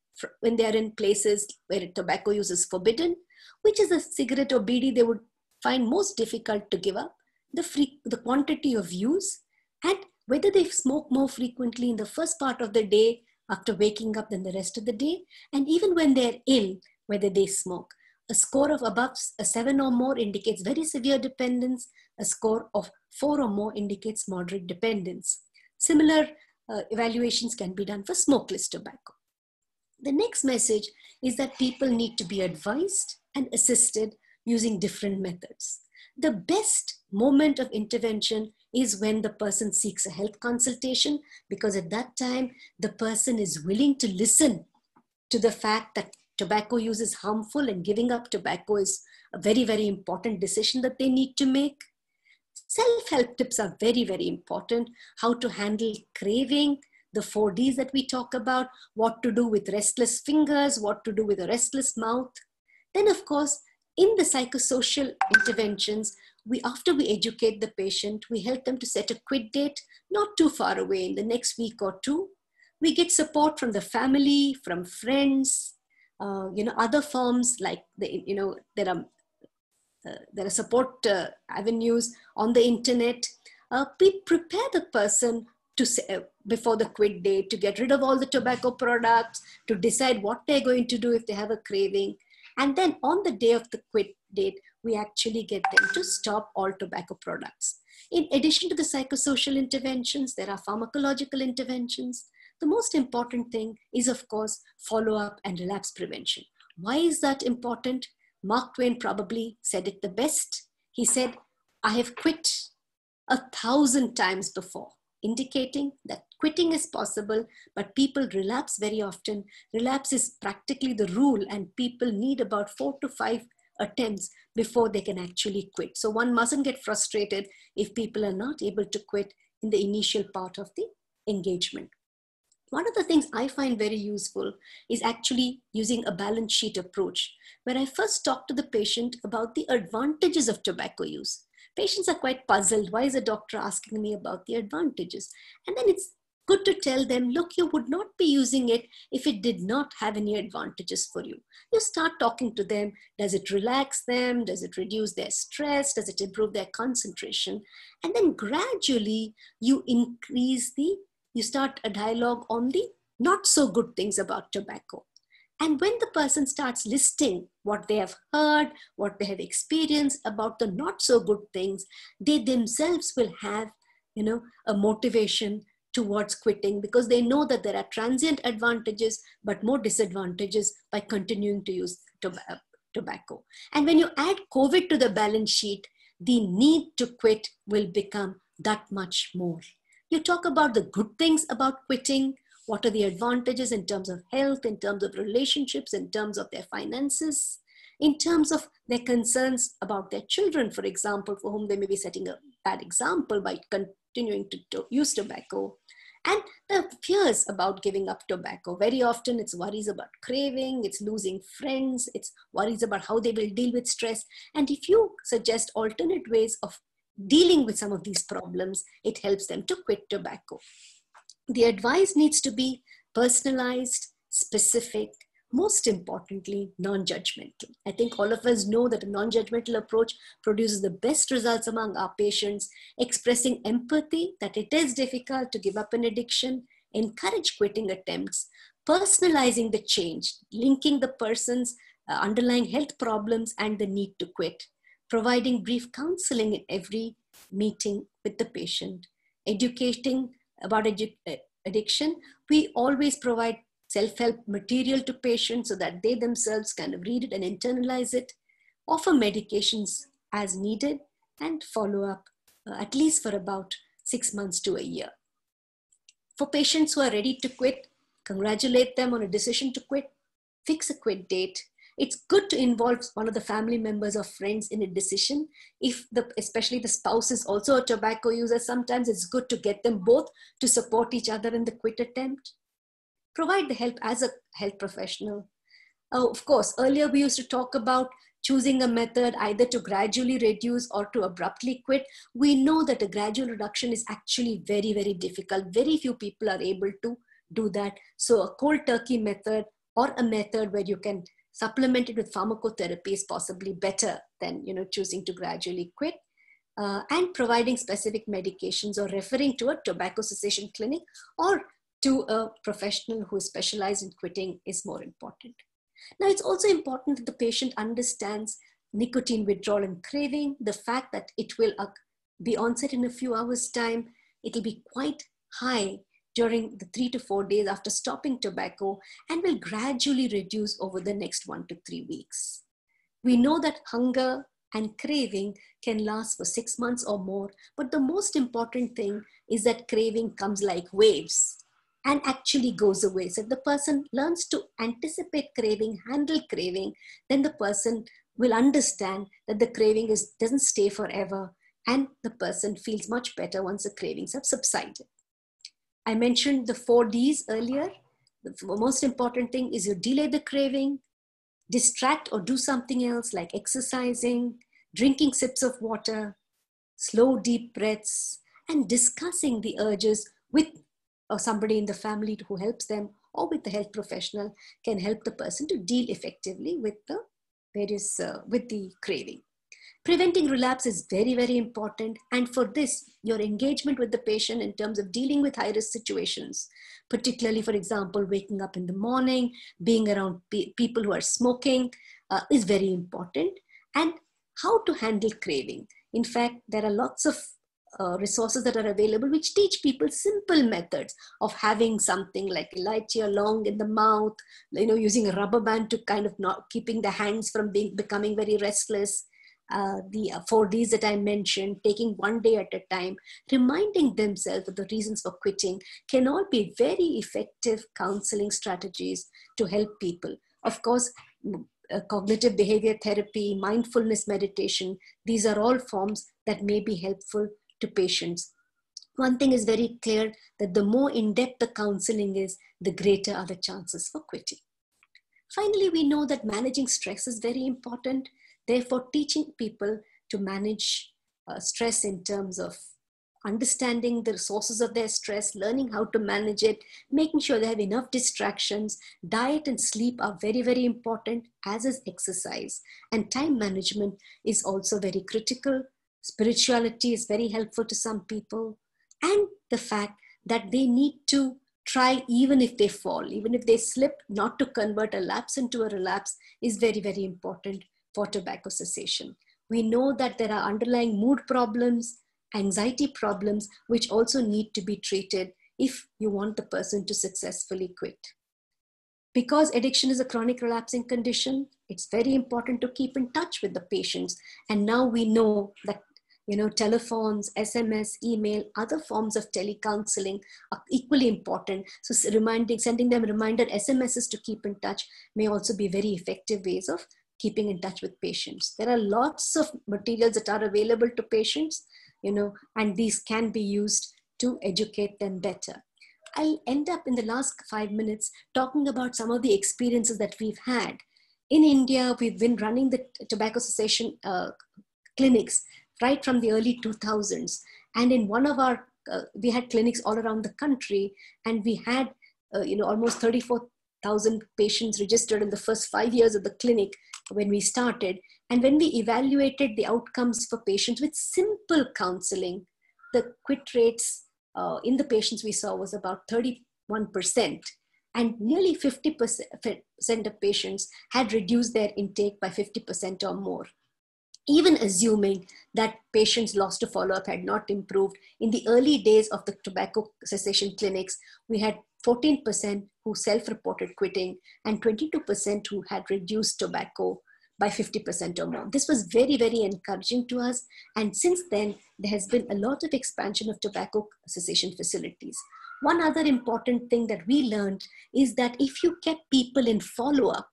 when they are in places where tobacco use is forbidden which is a cigarette or bidi they would find most difficult to give up. The free the quantity of use and whether they smoke more frequently in the first part of the day after waking up than the rest of the day, and even when they're ill, whether they smoke. A score of above a seven or more indicates very severe dependence. A score of four or more indicates moderate dependence. Similar uh, evaluations can be done for smokeless tobacco. The next message is that people need to be advised and assisted using different methods. The best moment of intervention is when the person seeks a health consultation because at that time the person is willing to listen to the fact that tobacco use is harmful and giving up tobacco is a very very important decision that they need to make. Self-help tips are very very important. How to handle craving the 4ds that we talk about what to do with restless fingers what to do with a restless mouth. Then of course in the psychosocial interventions we after we educate the patient we help them to set a quit date not too far away in the next week or two. We get support from the family from friends uh, you know other forms like the you know there are uh, there are support uh, avenues on the internet. Uh, we prepare the person to say, uh, before the quit date to get rid of all the tobacco products to decide what they're going to do if they have a craving and then on the day of the quit date we actually get them to stop all tobacco products. In addition to the psychosocial interventions, there are pharmacological interventions. The most important thing is, of course, follow up and relapse prevention. Why is that important? Mark Twain probably said it the best. He said, I have quit a thousand times before, indicating that quitting is possible, but people relapse very often. Relapse is practically the rule, and people need about four to five attempts before they can actually quit. So one mustn't get frustrated if people are not able to quit in the initial part of the engagement. One of the things I find very useful is actually using a balance sheet approach, where I first talk to the patient about the advantages of tobacco use. Patients are quite puzzled. Why is a doctor asking me about the advantages? And then it's good to tell them, look, you would not be using it if it did not have any advantages for you. You start talking to them. Does it relax them? Does it reduce their stress? Does it improve their concentration? And then gradually you increase the, you start a dialogue on the not so good things about tobacco. And when the person starts listing what they have heard, what they have experienced about the not so good things, they themselves will have, you know, a motivation towards quitting because they know that there are transient advantages but more disadvantages by continuing to use uh, tobacco. And when you add COVID to the balance sheet, the need to quit will become that much more. You talk about the good things about quitting, what are the advantages in terms of health, in terms of relationships, in terms of their finances, in terms of their concerns about their children, for example, for whom they may be setting a bad example by continuing to, to use tobacco. And the fears about giving up tobacco. Very often it's worries about craving, it's losing friends, it's worries about how they will deal with stress. And if you suggest alternate ways of dealing with some of these problems, it helps them to quit tobacco the advice needs to be personalized, specific, most importantly, non judgmental. I think all of us know that a non judgmental approach produces the best results among our patients, expressing empathy that it is difficult to give up an addiction, encourage quitting attempts, personalizing the change, linking the person's uh, underlying health problems and the need to quit, providing brief counseling in every meeting with the patient, educating about edu- uh, addiction, we always provide self-help material to patients so that they themselves kind of read it and internalize it, offer medications as needed, and follow up uh, at least for about six months to a year. For patients who are ready to quit, congratulate them on a decision to quit, fix a quit date, it's good to involve one of the family members or friends in a decision. If the especially the spouse is also a tobacco user sometimes it's good to get them both to support each other in the quit attempt. Provide the help as a health professional. Uh, of course earlier we used to talk about choosing a method either to gradually reduce or to abruptly quit. We know that a gradual reduction is actually very very difficult. Very few people are able to do that. So a cold turkey method or a method where you can supplemented with pharmacotherapy is possibly better than you know choosing to gradually quit uh, and providing specific medications or referring to a tobacco cessation clinic or to a professional who is specialized in quitting is more important. Now, it's also important that the patient understands nicotine withdrawal and craving, the fact that it will uh, be onset in a few hours' time, it'll be quite high during the three to four days after stopping tobacco and will gradually reduce over the next one to three weeks. We know that hunger and craving can last for six months or more, but the most important thing is that craving comes like waves and actually goes away. So if the person learns to anticipate craving, handle craving, then the person will understand that the craving is, doesn't stay forever and the person feels much better once the cravings have subsided. I mentioned the four Ds earlier. The most important thing is you delay the craving, distract or do something else like exercising, drinking sips of water, slow deep breaths, and discussing the urges with or uh, somebody in the family who helps them or with the health professional can help the person to deal effectively with the various uh, with the craving Preventing relapse is very, very important. And for this, your engagement with the patient in terms of dealing with high risk situations, particularly, for example, waking up in the morning, being around pe- people who are smoking, uh, is very important. And how to handle craving. In fact, there are lots of uh, resources that are available which teach people simple methods of having something like lychee along in the mouth you know using a rubber band to kind of not keeping the hands from being becoming very restless uh, the uh, four Ds that I mentioned, taking one day at a time, reminding themselves of the reasons for quitting can all be very effective counseling strategies to help people. Of course, uh, cognitive behavior therapy, mindfulness meditation, these are all forms that may be helpful to patients. One thing is very clear that the more in depth the counseling is, the greater are the chances for quitting. Finally, we know that managing stress is very important Therefore, teaching people to manage uh, stress in terms of understanding the sources of their stress, learning how to manage it, making sure they have enough distractions. Diet and sleep are very, very important, as is exercise. And time management is also very critical. Spirituality is very helpful to some people. And the fact that they need to try even if they fall, even if they slip, not to convert a lapse into a relapse is very, very important for tobacco cessation. We know that there are underlying mood problems, anxiety problems, which also need to be treated if you want the person to successfully quit. Because addiction is a chronic relapsing condition, it's very important to keep in touch with the patients. And now we know that you know, telephones, SMS, email, other forms of telecounseling are equally important. So reminding, sending them reminder SMSs to keep in touch may also be very effective ways of keeping in touch with patients. There are lots of materials that are available to patients, you know, and these can be used to educate them better. I'll end up in the last five minutes talking about some of the experiences that we've had. In India, we've been running the tobacco cessation uh, clinics right from the early 2000s. And in one of our, uh, we had clinics all around the country, and we had, uh, you know, almost 34,000 patients registered in the first five years of the clinic when we started. And when we evaluated the outcomes for patients with simple counseling, the quit rates uh, in the patients we saw was about 31%. And nearly 50% of patients had reduced their intake by 50% or more even assuming that patients lost to follow-up had not improved, in the early days of the tobacco cessation clinics, we had 14% who self-reported quitting and 22% who had reduced tobacco by 50% or more. This was very, very encouraging to us. And since then, there has been a lot of expansion of tobacco cessation facilities. One other important thing that we learned is that if you kept people in follow-up,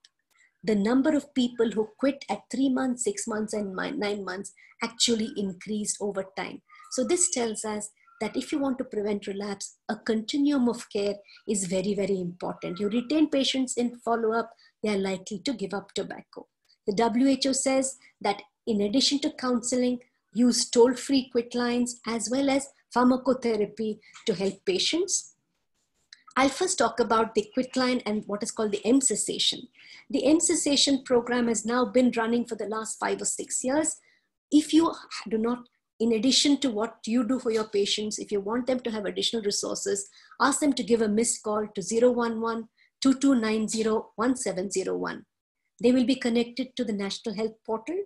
the number of people who quit at three months, six months, and nine months actually increased over time. So this tells us that if you want to prevent relapse, a continuum of care is very, very important. You retain patients in follow-up, they are likely to give up tobacco. The WHO says that in addition to counseling, use toll-free quit lines as well as pharmacotherapy to help patients I'll first talk about the quitline and what is called the M cessation. The M cessation program has now been running for the last five or six years. If you do not, in addition to what you do for your patients, if you want them to have additional resources, ask them to give a missed call to 011 2290 1701. They will be connected to the National Health Portal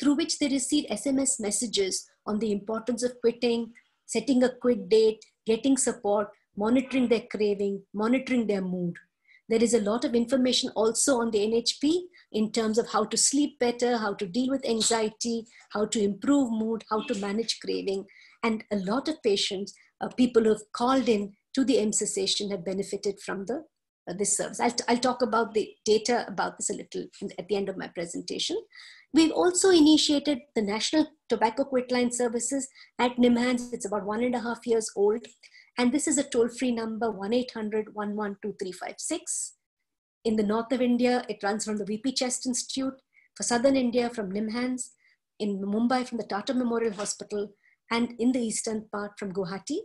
through which they receive SMS messages on the importance of quitting, setting a quit date, getting support, monitoring their craving, monitoring their mood. There is a lot of information also on the NHP in terms of how to sleep better, how to deal with anxiety, how to improve mood, how to manage craving. And a lot of patients, uh, people who have called in to the M cessation have benefited from the uh, this service. I'll, I'll talk about the data about this a little at the end of my presentation. We've also initiated the National Tobacco Quitline Services at NIMHANS. It's about one and a half years old. And this is a toll free number 1 800 112356. In the north of India, it runs from the VP Chest Institute. For southern India, from NIMHANS. In Mumbai, from the Tata Memorial Hospital. And in the eastern part, from Guwahati.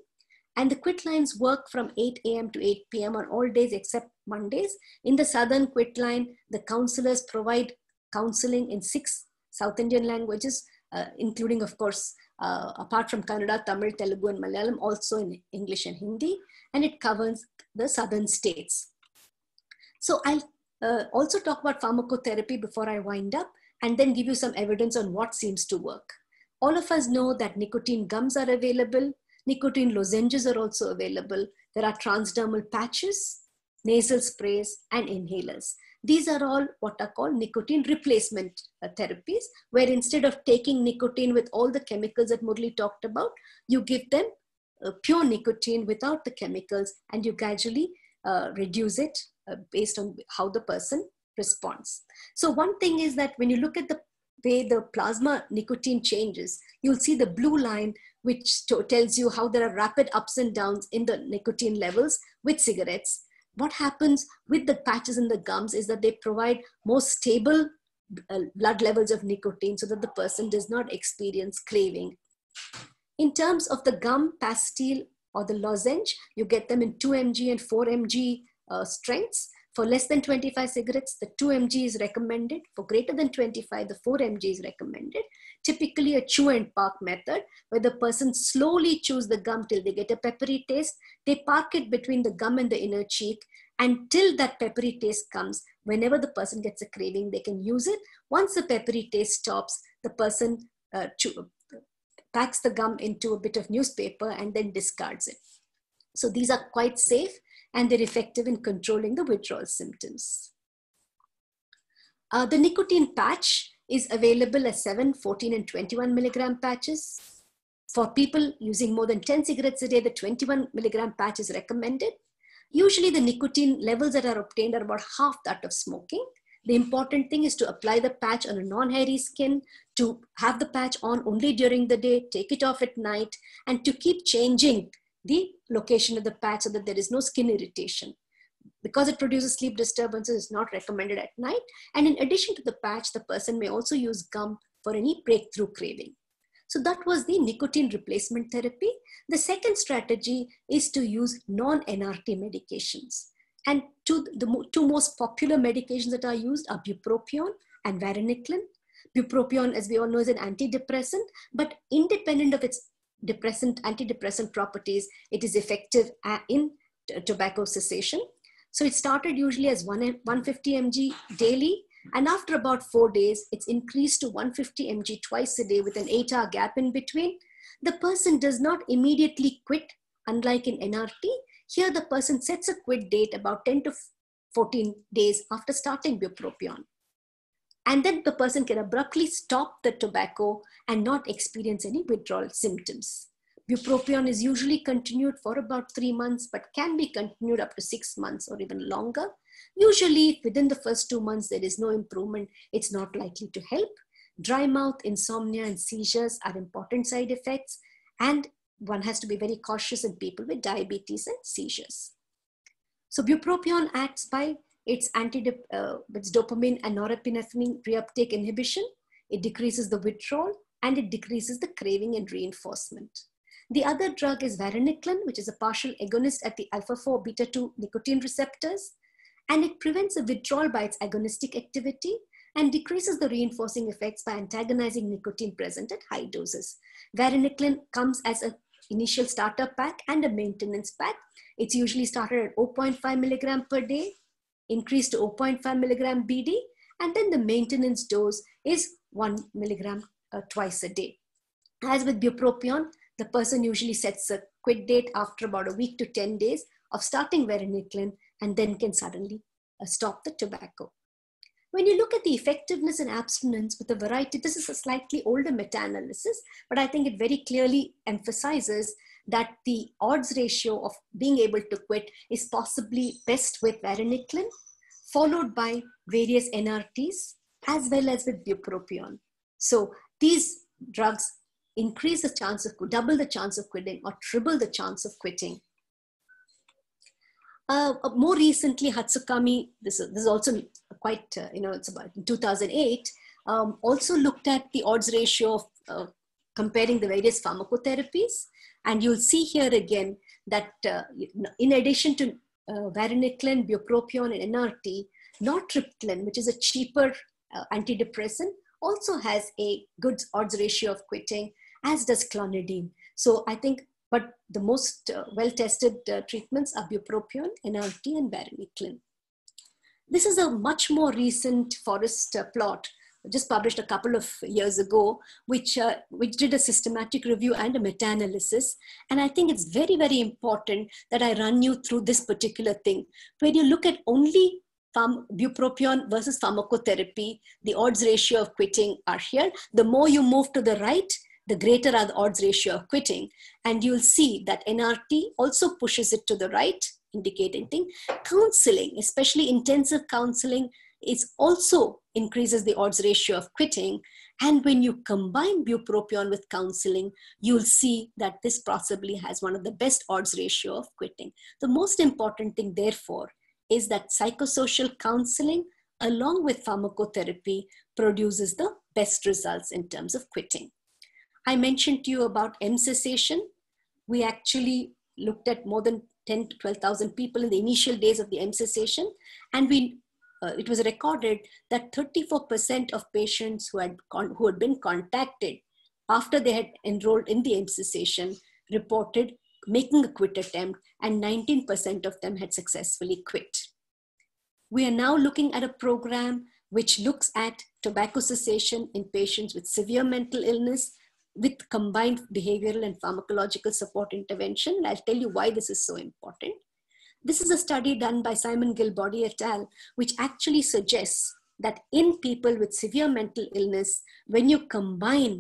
And the quit lines work from 8 a.m. to 8 p.m. on all days except Mondays. In the southern quit line, the counselors provide counseling in six South Indian languages, uh, including, of course, uh, apart from Kannada, Tamil, Telugu, and Malayalam, also in English and Hindi, and it covers the southern states. So I'll uh, also talk about pharmacotherapy before I wind up, and then give you some evidence on what seems to work. All of us know that nicotine gums are available, nicotine lozenges are also available. There are transdermal patches, nasal sprays, and inhalers. These are all what are called nicotine replacement uh, therapies, where instead of taking nicotine with all the chemicals that Murli talked about, you give them uh, pure nicotine without the chemicals and you gradually uh, reduce it uh, based on how the person responds. So one thing is that when you look at the way the plasma nicotine changes, you'll see the blue line which tells you how there are rapid ups and downs in the nicotine levels with cigarettes what happens with the patches in the gums is that they provide more stable uh, blood levels of nicotine so that the person does not experience craving. In terms of the gum, pastille, or the lozenge, you get them in 2 mg and 4 mg uh, strengths. For less than 25 cigarettes, the 2 mg is recommended. For greater than 25, the 4 mg is recommended. Typically a chew and park method where the person slowly chews the gum till they get a peppery taste. They park it between the gum and the inner cheek until that peppery taste comes. Whenever the person gets a craving, they can use it. Once the peppery taste stops, the person uh, chew, packs the gum into a bit of newspaper and then discards it. So these are quite safe and they're effective in controlling the withdrawal symptoms. Uh, the nicotine patch is available as 7, 14, and 21 milligram patches. For people using more than 10 cigarettes a day, the 21 milligram patch is recommended. Usually the nicotine levels that are obtained are about half that of smoking. The important thing is to apply the patch on a non-hairy skin, to have the patch on only during the day, take it off at night, and to keep changing the location of the patch so that there is no skin irritation. Because it produces sleep disturbances, it's not recommended at night. And in addition to the patch, the person may also use gum for any breakthrough craving. So that was the nicotine replacement therapy. The second strategy is to use non-NRT medications. And two, the two most popular medications that are used are bupropion and varenicline. Bupropion, as we all know, is an antidepressant, but independent of its depressant, antidepressant properties, it is effective uh, in tobacco cessation. So it started usually as 150 mg daily, and after about four days, it's increased to 150 mg twice a day with an eight hour gap in between. The person does not immediately quit, unlike in NRT. Here, the person sets a quit date about 10 to 14 days after starting bupropion. And then the person can abruptly stop the tobacco and not experience any withdrawal symptoms. Bupropion is usually continued for about three months, but can be continued up to six months or even longer. Usually, within the first two months, there is no improvement, it's not likely to help. Dry mouth, insomnia, and seizures are important side effects, and one has to be very cautious in people with diabetes and seizures. So, bupropion acts by its anti uh, its dopamine and norepinephrine reuptake inhibition. It decreases the withdrawal and it decreases the craving and reinforcement. The other drug is varenicline, which is a partial agonist at the alpha 4 beta 2 nicotine receptors, and it prevents the withdrawal by its agonistic activity and decreases the reinforcing effects by antagonizing nicotine present at high doses. Varenicline comes as an initial starter pack and a maintenance pack. It's usually started at 0.5 milligram per day increased to 0.5 milligram BD, and then the maintenance dose is 1 milligram uh, twice a day. As with bupropion, the person usually sets a quit date after about a week to 10 days of starting varenicline and then can suddenly uh, stop the tobacco. When you look at the effectiveness and abstinence with a variety, this is a slightly older meta-analysis, but I think it very clearly emphasizes that the odds ratio of being able to quit is possibly best with varenicline, followed by various NRTs, as well as with bupropion. So these drugs increase the chance of, double the chance of quitting or triple the chance of quitting. Uh, more recently, Hatsukami, this, this is also quite, uh, you know, it's about 2008, um, also looked at the odds ratio of uh, comparing the various pharmacotherapies and you'll see here again that uh, in addition to uh, varenicline, bupropion, and NRT, nortriptyline, which is a cheaper uh, antidepressant, also has a good odds ratio of quitting, as does clonidine. So I think, but the most uh, well-tested uh, treatments are bupropion, NRT, and varenicline. This is a much more recent forest uh, plot just published a couple of years ago, which, uh, which did a systematic review and a meta-analysis. And I think it's very, very important that I run you through this particular thing. When you look at only pharm- bupropion versus pharmacotherapy, the odds ratio of quitting are here. The more you move to the right, the greater are the odds ratio of quitting. And you'll see that NRT also pushes it to the right, indicating thing. counseling, especially intensive counseling, is also increases the odds ratio of quitting. And when you combine bupropion with counseling, you'll see that this possibly has one of the best odds ratio of quitting. The most important thing, therefore, is that psychosocial counseling along with pharmacotherapy produces the best results in terms of quitting. I mentioned to you about M cessation. We actually looked at more than 10 to 12,000 people in the initial days of the M cessation, and we uh, it was recorded that 34% of patients who had, who had been contacted after they had enrolled in the M cessation reported making a quit attempt, and 19% of them had successfully quit. We are now looking at a program which looks at tobacco cessation in patients with severe mental illness with combined behavioral and pharmacological support intervention. I'll tell you why this is so important. This is a study done by Simon Gilbody et al., which actually suggests that in people with severe mental illness, when you combine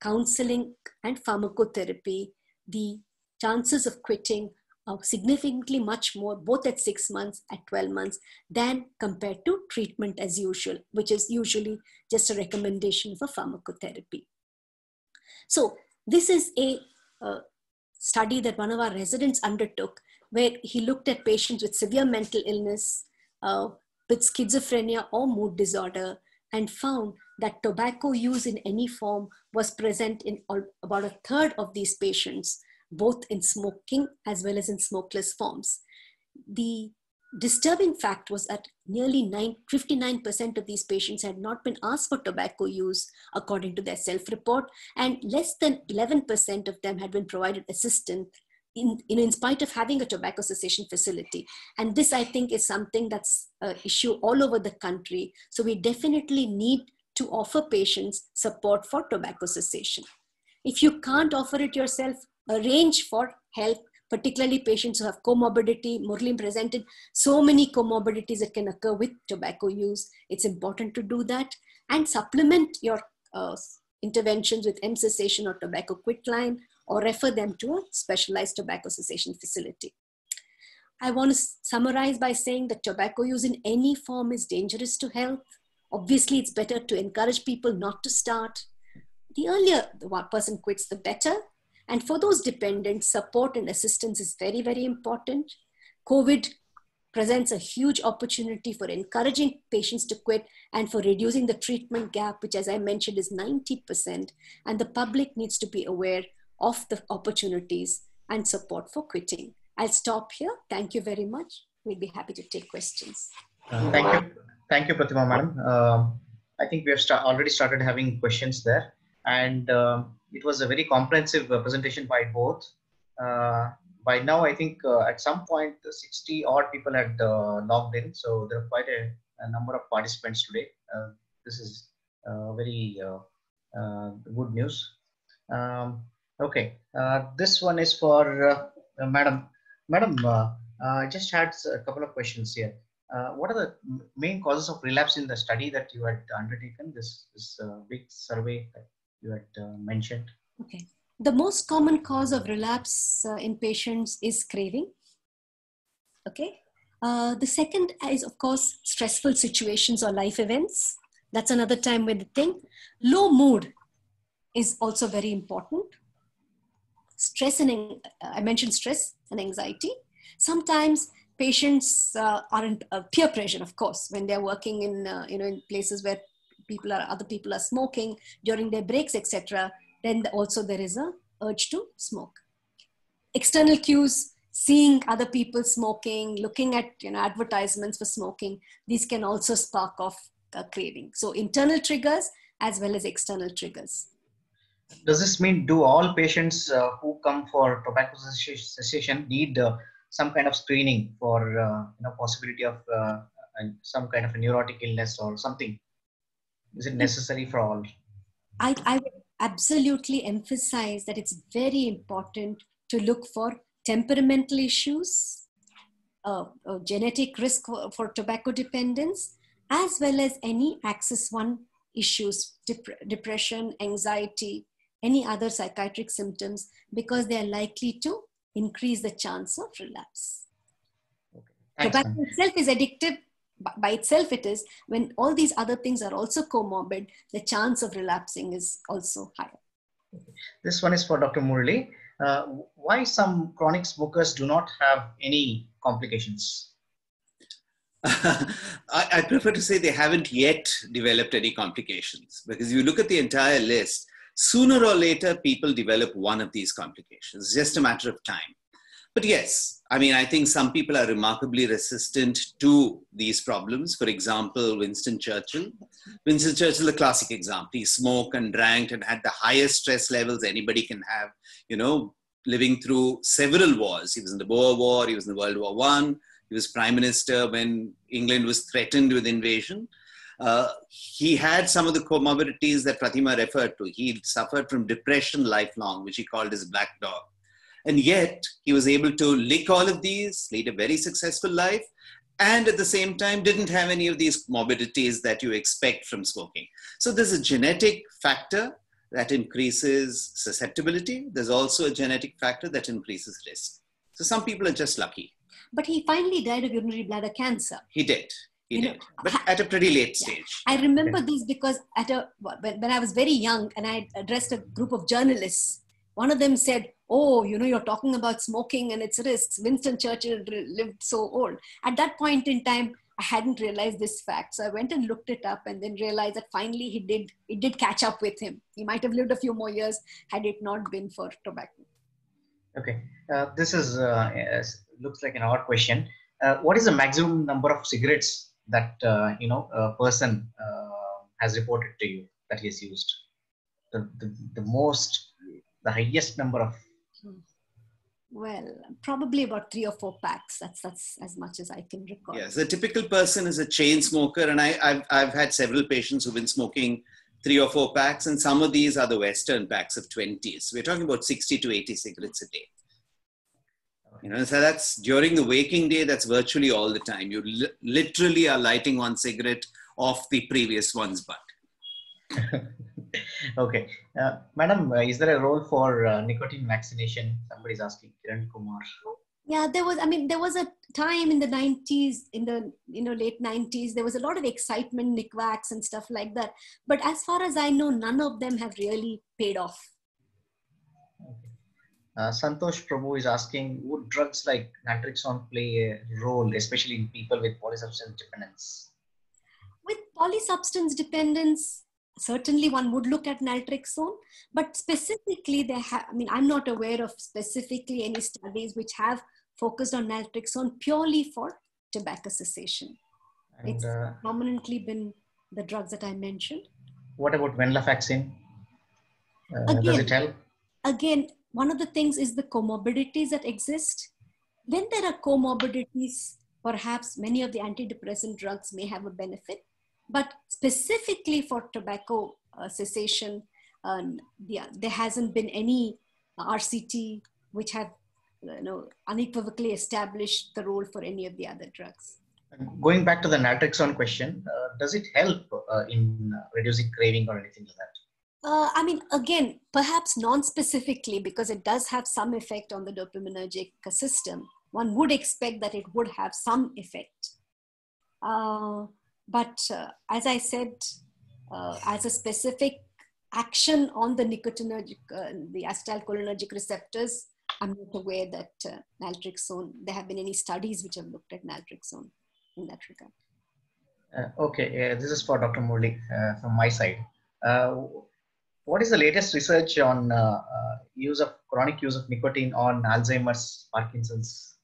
counseling and pharmacotherapy, the chances of quitting are significantly much more, both at six months, at 12 months, than compared to treatment as usual, which is usually just a recommendation for pharmacotherapy. So this is a, a study that one of our residents undertook where he looked at patients with severe mental illness, uh, with schizophrenia or mood disorder, and found that tobacco use in any form was present in all, about a third of these patients, both in smoking as well as in smokeless forms. The disturbing fact was that nearly 9, 59% of these patients had not been asked for tobacco use according to their self-report and less than 11% of them had been provided assistance in, in, in spite of having a tobacco cessation facility. And this, I think, is something that's an issue all over the country. So we definitely need to offer patients support for tobacco cessation. If you can't offer it yourself, arrange for help particularly patients who have comorbidity. Murli presented so many comorbidities that can occur with tobacco use. It's important to do that and supplement your uh, interventions with mCessation or tobacco quit line or refer them to a specialized tobacco cessation facility. I want to summarize by saying that tobacco use in any form is dangerous to health. Obviously, it's better to encourage people not to start. The earlier the person quits, the better. And for those dependents, support and assistance is very, very important. COVID presents a huge opportunity for encouraging patients to quit and for reducing the treatment gap, which, as I mentioned, is 90%. And the public needs to be aware of the opportunities and support for quitting. I'll stop here. Thank you very much. We'll be happy to take questions. Uh, thank you. Thank you, Pratima madam. Um, I think we have already started having questions there. And um, it was a very comprehensive uh, presentation by both. Uh, by now, I think uh, at some point, 60 odd people had logged in. So there are quite a, a number of participants today. this is very good news. Um, okay, this one is for Madam. Madam, I just had a couple of questions here. Uh, what are the main causes of relapse in the study that you had undertaken, this, this uh, big survey that you had uh, mentioned? Okay. The most common cause of relapse uh, in patients is craving. Okay. Uh, the second is, of course, stressful situations or life events. That's another time when the thing. Low mood is also very important. Stress and I mentioned stress and anxiety. Sometimes patients uh, are in uh, peer pressure, of course, when they're working in uh, you know in places where people are other people are smoking during their breaks, etc then also there is a urge to smoke. External cues, seeing other people smoking, looking at you know advertisements for smoking, these can also spark off craving. So internal triggers as well as external triggers. Does this mean do all patients uh, who come for tobacco cessation need uh, some kind of screening for uh, you know possibility of uh, some kind of a neurotic illness or something? Is it necessary for all? I, I would absolutely emphasize that it's very important to look for temperamental issues, uh, uh, genetic risk for, for, tobacco dependence, as well as any axis 1 issues, dep depression, anxiety, any other psychiatric symptoms, because they are likely to increase the chance of relapse. Okay. Tobacco itself is addictive, by itself it is when all these other things are also comorbid the chance of relapsing is also higher this one is for dr murli uh, why some chronic smokers do not have any complications <laughs> I, I, prefer to say they haven't yet developed any complications because you look at the entire list sooner or later, people develop one of these complications. It's just a matter of time. But yes, I mean, I think some people are remarkably resistant to these problems. For example, Winston Churchill. Winston Churchill, the classic example. He smoked and drank and had the highest stress levels anybody can have, you know, living through several wars. He was in the Boer War, he was in the World War One, he was prime minister when England was threatened with invasion. Uh, he had some of the comorbidities that Pratima referred to. He suffered from depression lifelong, which he called his black dog. And yet, he was able to lick all of these, lead a very successful life, and at the same time, didn't have any of these morbidities that you expect from smoking. So, there's a genetic factor that increases susceptibility. There's also a genetic factor that increases risk. So, some people are just lucky. But he finally died of urinary bladder cancer. He did. He You know, did. But at a pretty late stage. I remember this because at a when, when I was very young and I addressed a group of journalists, one of them said, "Oh, you know, you're talking about smoking and its risks. Winston Churchill lived so old." At that point in time, I hadn't realized this fact, so I went and looked it up, and then realized that finally he did. It did catch up with him. He might have lived a few more years had it not been for tobacco. Okay, uh, this is uh, yes, looks like an odd question. Uh, what is the maximum number of cigarettes that uh, you know a person uh, has reported to you that he has used? The, the, the most, the highest number of. Well, probably about three or four packs. That's that's as much as I can recall. Yes, a typical person is a chain smoker, and I, I've, I've had several patients who've been smoking three or four packs, and some of these are the Western packs of 20s. We're talking about 60 to 80 cigarettes a day. You know, so that's during the waking day, that's virtually all the time. You li- literally are lighting one cigarette off the previous one's butt. <laughs> okay, uh, madam, uh, is there a role for uh, nicotine vaccination? Somebody's asking. Kiran Kumar. yeah there was i mean there was a time in the 90s in the you know late 90s there was a lot of excitement NicVAX and stuff like that but as far as i know none of them have really paid off Uh, Santosh Prabhu is asking, would drugs like naltrexone play a role, especially in people with polysubstance dependence? with polysubstance dependence certainly one would look at naltrexone but specifically they have i mean i'm not aware of specifically any studies which have focused on naltrexone purely for tobacco cessation And it's uh, prominently been the drugs that i mentioned what about venlafaxine? Uh, does it help? again, one of the things is the comorbidities that exist. When there are comorbidities, perhaps many of the antidepressant drugs may have a benefit, but specifically for tobacco uh, cessation, um, yeah, there hasn't been any RCT which have you know, unequivocally established the role for any of the other drugs. Going back to the naltrexone question, uh, does it help uh, in uh, reducing craving or anything like that? Uh, I mean, again, perhaps non-specifically because it does have some effect on the dopaminergic system. One would expect that it would have some effect. Uh, but uh, as I said, uh, as a specific action on the nicotinergic, uh, the acetylcholinergic receptors, I'm not aware that uh, naltrexone, there have been any studies which have looked at naltrexone in that regard. Okay, this is for Dr. Murli from my side. What is the latest research on uh, uh, use of chronic use of nicotine on Alzheimer's, Parkinson's,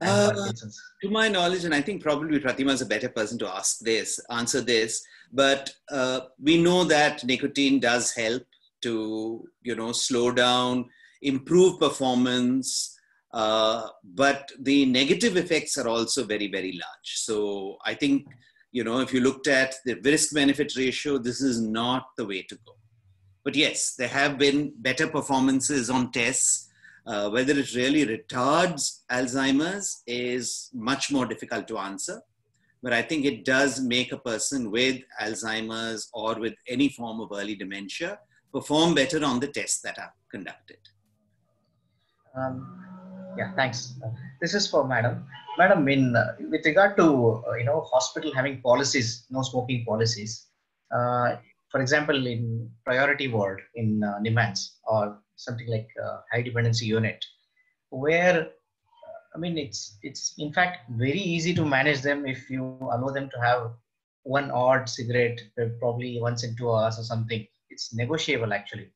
Uh, Parkinson's? to my knowledge, and I think probably Pratima is a better person to ask this, answer this, but uh, we know that nicotine does help to, you know, slow down, improve performance, uh, but the negative effects are also very, very large. So I think, you know, if you looked at the risk benefit ratio, this is not the way to go. But yes, there have been better performances on tests. Uh, whether it really retards Alzheimer's is much more difficult to answer. But I think it does make a person with Alzheimer's or with any form of early dementia perform better on the tests that are conducted. Um, yeah, thanks. This is for Madam. Madam, in uh, with regard to uh, you know hospital having policies, no smoking policies. Uh, for example, in priority ward in uh, NIMHANS or something like uh, high dependency unit, where uh, I mean it's it's in fact very easy to manage them if you allow them to have one odd cigarette probably once in two hours or something. it's negotiable actually.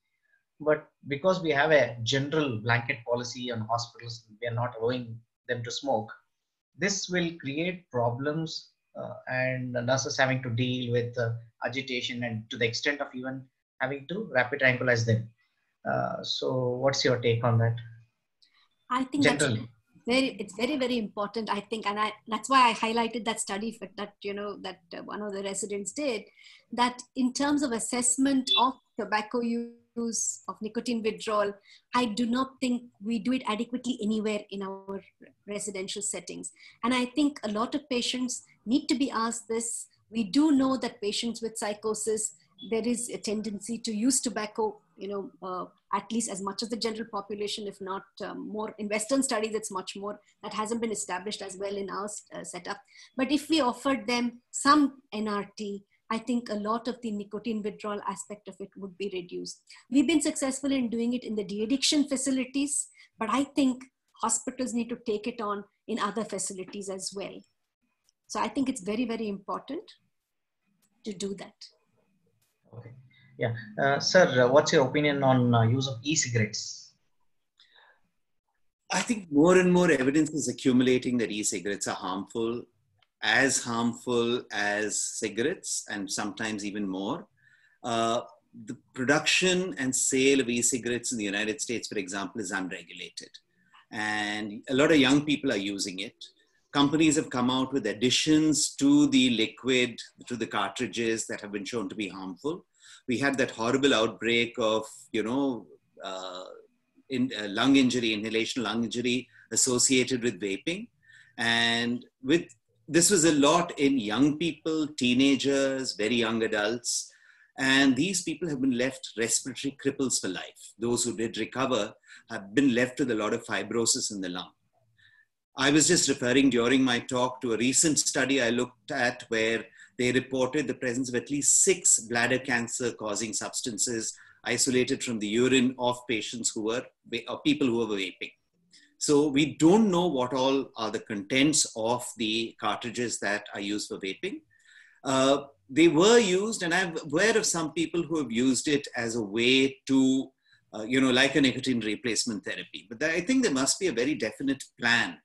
But because we have a general blanket policy on hospitals, we are not allowing them to smoke. This will create problems uh, and nurses having to deal with uh, agitation and to the extent of even having to rapid tranquilize them. Uh, so, what's your take on that? I think Generally. that's very it's very very important i think and I, that's why i highlighted that study for that you know that one of the residents did that in terms of assessment of tobacco use of nicotine withdrawal i do not think we do it adequately anywhere in our residential settings. And i think a lot of patients need to be asked this. We do know that patients with psychosis there is a tendency to use tobacco you know uh, at least as much as the general population if not um, more. In western studies it's much more. That hasn't been established as well in our uh, setup. But if we offered them some nrt I think a lot of the nicotine withdrawal aspect of it would be reduced. We've been successful in doing it in the de-addiction facilities, but I think hospitals need to take it on in other facilities as well. So I think it's very, very important to do that. Okay. Yeah. Uh, sir, uh, what's your opinion on uh, use of e-cigarettes? I think more and more evidence is accumulating that e-cigarettes are harmful, as harmful as cigarettes, and sometimes even more. Uh, the production and sale of e-cigarettes in the United States, for example, is unregulated. And a lot of young people are using it. Companies have come out with additions to the liquid, to the cartridges that have been shown to be harmful we had that horrible outbreak of, you know, uh, in, uh, lung injury, inhalation lung injury associated with vaping. And with this was a lot in young people, teenagers, very young adults. And these people have been left respiratory cripples for life. Those who did recover have been left with a lot of fibrosis in the lung. I was just referring during my talk to a recent study I looked at where they reported the presence of at least six bladder cancer causing substances isolated from the urine of patients who were, or people who were vaping. So we don't know what all are the contents of the cartridges that are used for vaping. Uh, they were used, and I'm aware of some people who have used it as a way to, uh, you know, like a nicotine replacement therapy. But I think there must be a very definite plan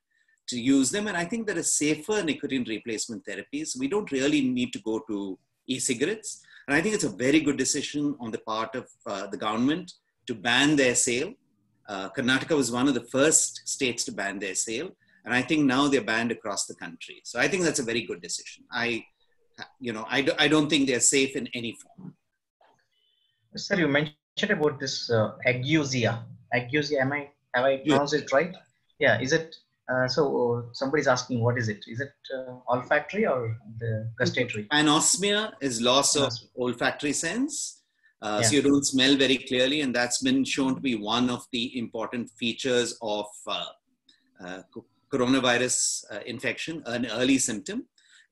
to use them. And I think there are safer nicotine replacement therapies. We don't really need to go to e-cigarettes. And I think it's a very good decision on the part of uh, the government to ban their sale. Uh, Karnataka was one of the first states to ban their sale. And I think now they're banned across the country. So I think that's a very good decision. I, you know, I, do, I don't think they're safe in any form. Sir, you mentioned about this uh, Ageusia. Ageusia, am I, have I pronounced it right? Yeah, is it uh, so somebody's asking, what is it? Is it uh, olfactory or the gustatory? Anosmia is loss of olfactory sense. Uh, yeah. So you don't smell very clearly, and that's been shown to be one of the important features of uh, uh, coronavirus infection, an early symptom.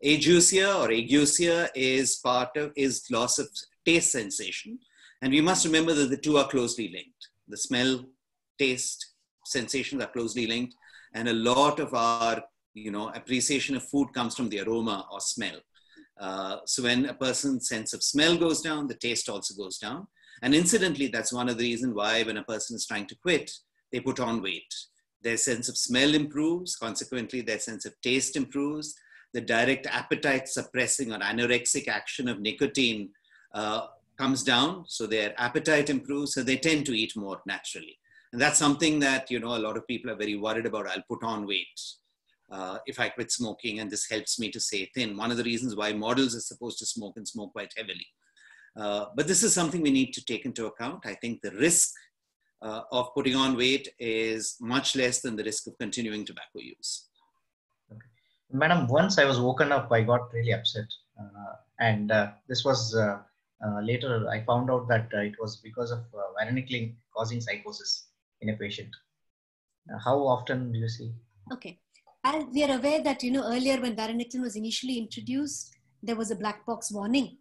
Ageusia or ageusia is part of is loss of taste sensation, and we must remember that the two are closely linked. The smell, taste, sensations are closely linked and a lot of our you know appreciation of food comes from the aroma or smell uh, so when a person's sense of smell goes down the taste also goes down. And incidentally that's one of the reasons why when a person is trying to quit they put on weight. Their sense of smell improves consequently their sense of taste improves. The direct appetite suppressing or anorexic action of nicotine uh, comes down so their appetite improves so they tend to eat more naturally. And that's something that, you know, a lot of people are very worried about. I'll put on weight uh, if I quit smoking and this helps me to stay thin. One of the reasons why models are supposed to smoke and smoke quite heavily. Uh, but this is something we need to take into account. I think the risk uh, of putting on weight is much less than the risk of continuing tobacco use. Okay. Madam, once I was woken up, I got really upset. Uh, and uh, this was uh, later, I found out that it was because of varenicline causing psychosis in a patient? Uh, how often do you see? Okay. As we are aware that, you know, earlier when varenicline was initially introduced, there was a black box warning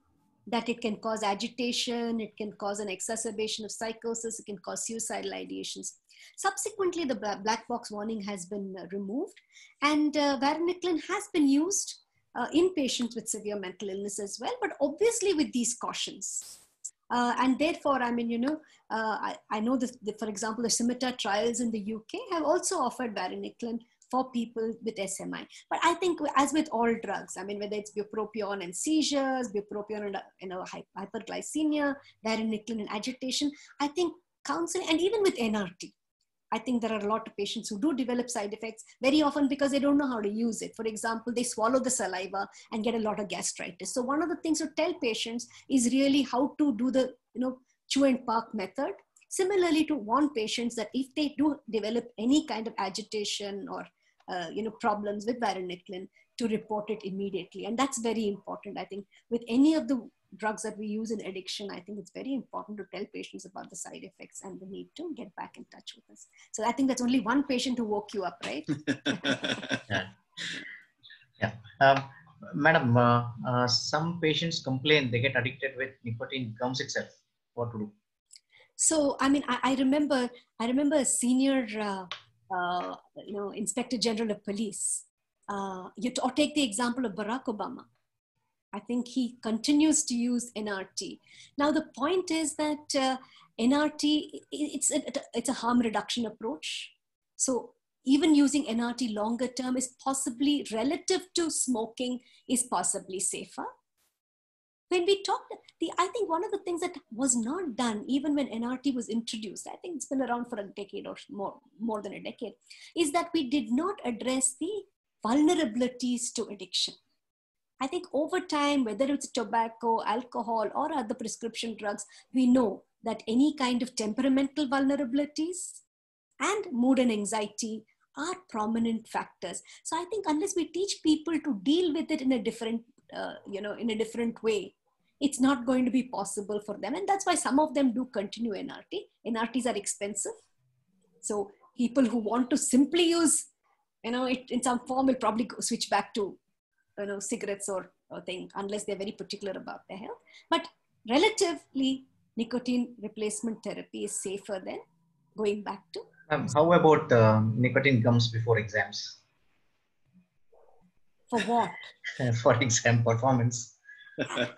that it can cause agitation, it can cause an exacerbation of psychosis, it can cause suicidal ideations. Subsequently, the black box warning has been uh, removed, and uh, varenicline has been used uh, in patients with severe mental illness as well, but obviously with these cautions. Uh, and therefore, I mean, you know, uh, I, I know that, for example, the Scimitar trials in the UK have also offered varenicline for people with SMI. But I think, as with all drugs, I mean, whether it's bupropion and seizures, bupropion and you know, hyperglycemia, varenicline and agitation, I think counseling, and even with NRT, I think there are a lot of patients who do develop side effects very often because they don't know how to use it. For example, they swallow the saliva and get a lot of gastritis. So one of the things to tell patients is really how to do the you know chew and park method. Similarly, to warn patients that if they do develop any kind of agitation or uh, you know problems with varenicline, to report it immediately, and that's very important. I think with any of the drugs that we use in addiction, I think it's very important to tell patients about the side effects and the need to get back in touch with us. So I think that's only one patient who woke you up, right? <laughs> yeah. yeah. Um, madam, uh, uh, some patients complain they get addicted with nicotine gums itself. What to do? So, I mean, I, I remember, I remember a senior, uh, uh you know, Inspector General of Police. Uh, you or take the example of Barack Obama I think he continues to use NRT. Now, the point is that uh, NRT, it's a, it's a harm reduction approach. So even using NRT longer term is possibly relative to smoking is possibly safer. When we talked, the, I think one of the things that was not done even when NRT was introduced, I think it's been around for a decade or more, more than a decade, is that we did not address the vulnerabilities to addiction I think over time, whether it's tobacco, alcohol, or other prescription drugs, we know that any kind of temperamental vulnerabilities and mood and anxiety are prominent factors. So I think unless we teach people to deal with it in a different, uh, you know, in a different way, it's not going to be possible for them. And that's why some of them do continue NRT. NRTs are expensive. So people who want to simply use, you know, it in some form will probably go, switch back to you know, cigarettes or, or thing, unless they're very particular about their health. But relatively, nicotine replacement therapy is safer than going back to. Um, how about uh, nicotine gums before exams? For what? <laughs> for exam performance.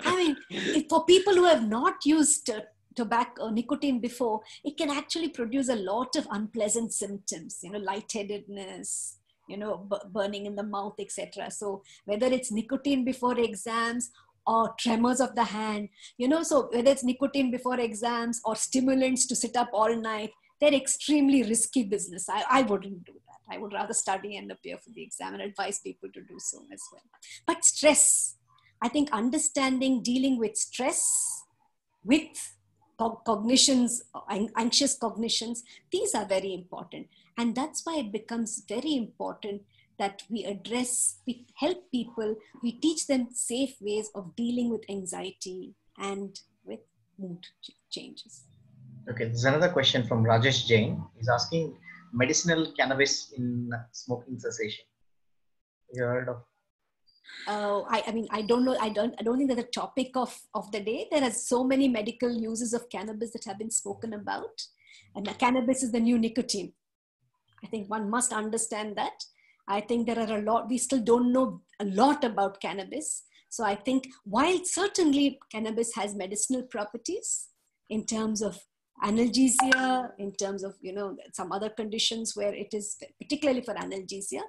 I mean, for people who have not used uh, tobacco or nicotine before, it can actually produce a lot of unpleasant symptoms, you know, lightheadedness, you know b- burning in the mouth etc so whether it's nicotine before exams or tremors of the hand you know so whether it's nicotine before exams or stimulants to sit up all night they're extremely risky business. I, I wouldn't do that. I would rather study and appear for the exam and advise people to do so as well. But stress i think understanding dealing with stress with cognitions anxious cognitions these are very important and that's why it becomes very important that we address, we help people, we teach them safe ways of dealing with anxiety and with mood changes. Okay, there's another question from Rajesh Jain. He's asking medicinal cannabis in smoking cessation. You heard of? Uh, I, I mean, I don't know. I don't. I don't think that's a topic of of the day. There are so many medical uses of cannabis that have been spoken about, and cannabis is the new nicotine. I think one must understand that. I think there are a lot, we still don't know a lot about cannabis. So I think while certainly cannabis has medicinal properties in terms of analgesia, in terms of, you know, some other conditions where it is particularly for analgesia,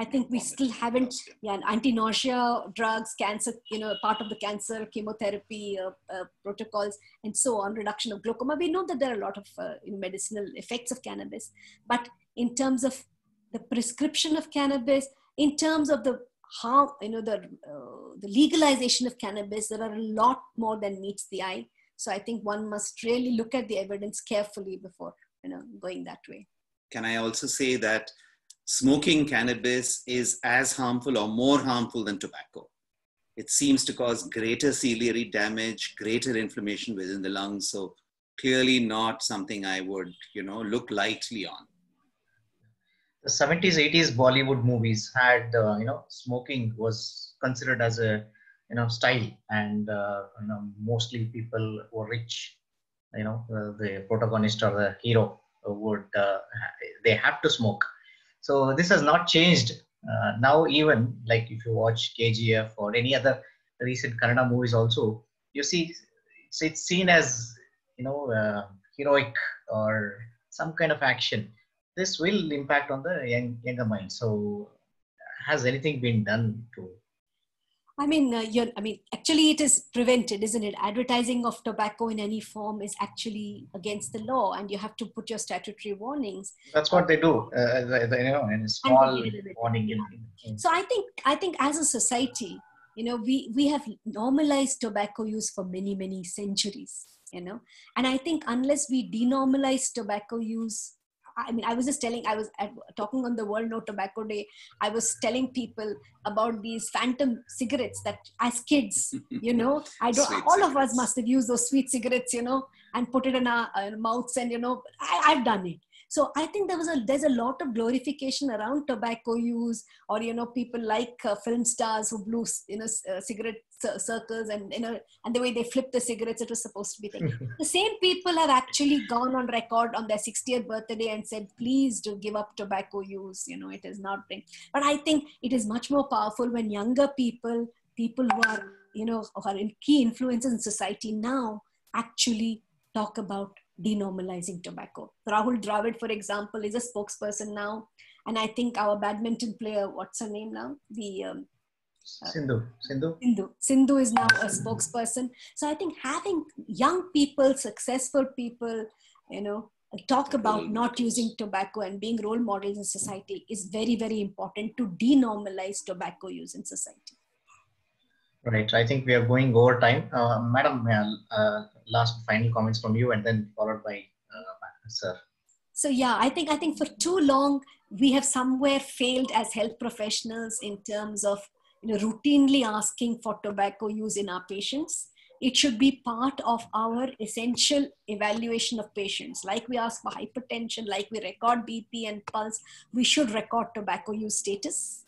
I think we still haven't, yeah, anti-nausea drugs, cancer, you know, part of the cancer chemotherapy uh, uh, protocols, and so on, reduction of glaucoma. We know that there are a lot of uh, medicinal effects of cannabis, but in terms of the prescription of cannabis, in terms of the how you know the uh, the legalization of cannabis, there are a lot more than meets the eye. So I think one must really look at the evidence carefully before you know going that way. Can I also say that smoking cannabis is as harmful or more harmful than tobacco? It seems to cause greater ciliary damage, greater inflammation within the lungs. So clearly not something I would you know look lightly on the 70s 80s bollywood movies had uh, you know smoking was considered as a you know style and uh, you know mostly people who are rich you know uh, the protagonist or the hero would uh, they have to smoke so this has not changed uh, now even like if you watch kgf or any other recent kannada movies also you see it's, it's seen as you know uh, heroic or some kind of action. This will impact on the young, younger mind. So, has anything been done to I mean, uh, you're, I mean, actually, it is prevented, isn't it? Advertising of tobacco in any form is actually against the law, and you have to put your statutory warnings. That's what they do. Uh, the, the, you know, in a small warning. In, in, so I think, I think, as a society, you know, we we have normalized tobacco use for many many centuries. You know, and I think unless we denormalize tobacco use I mean, I was just telling, I was at, talking on the World No Tobacco Day. I was telling people about these phantom cigarettes that as kids, <laughs> you know, I don't, all cigarettes. of us must have used those sweet cigarettes, you know, and put it in our, our mouths and, you know, I, I've done it so i think there was a there's a lot of glorification around tobacco use or you know people like uh, film stars who blew you know uh, cigarette circles and you know and the way they flipped the cigarettes it was supposed to be thing. <laughs> the same people have actually gone on record on their 60th birthday and said please do give up tobacco use you know it is not bring but i think it is much more powerful when younger people people who are you know who are in key influences in society now actually talk about denormalizing tobacco. Rahul Dravid, for example, is a spokesperson now. And I think our badminton player, what's her name now? The um, uh, Sindhu. Sindhu. Sindhu. Sindhu is now a spokesperson. So I think having young people, successful people, you know, talk about not using tobacco and being role models in society is very, very important to denormalize tobacco use in society. Right. I think we are going over time. Uh, Madam, uh, last final comments from you and then followed by uh, Sir. So yeah, I think I think for too long we have somewhere failed as health professionals in terms of you know routinely asking for tobacco use in our patients. It should be part of our essential evaluation of patients. Like we ask for hypertension, like we record BP and pulse, we should record tobacco use status.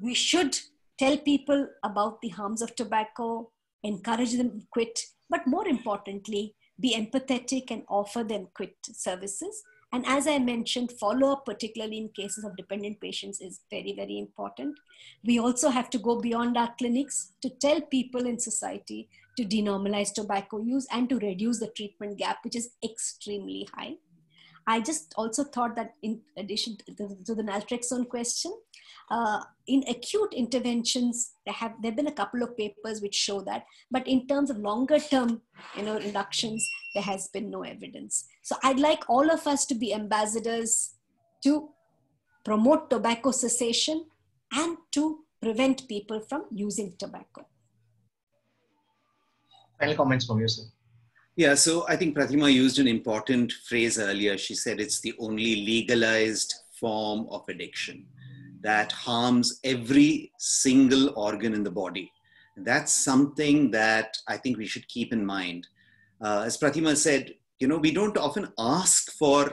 We should tell people about the harms of tobacco, encourage them to quit, but more importantly, be empathetic and offer them quit services. And as I mentioned, follow up, particularly in cases of dependent patients, is very, very important. We also have to go beyond our clinics to tell people in society to denormalize tobacco use and to reduce the treatment gap, which is extremely high. I just also thought that in addition to the, to the naltrexone question, uh, in acute interventions, there have there have been a couple of papers which show that, but in terms of longer term, you know, reductions, there has been no evidence. So I'd like all of us to be ambassadors to promote tobacco cessation and to prevent people from using tobacco. Final comments from you, sir. Yeah, so I think Pratima used an important phrase earlier. She said it's the only legalized form of addiction that harms every single organ in the body. That's something that I think we should keep in mind. Uh, as Pratima said, you know, we don't often ask for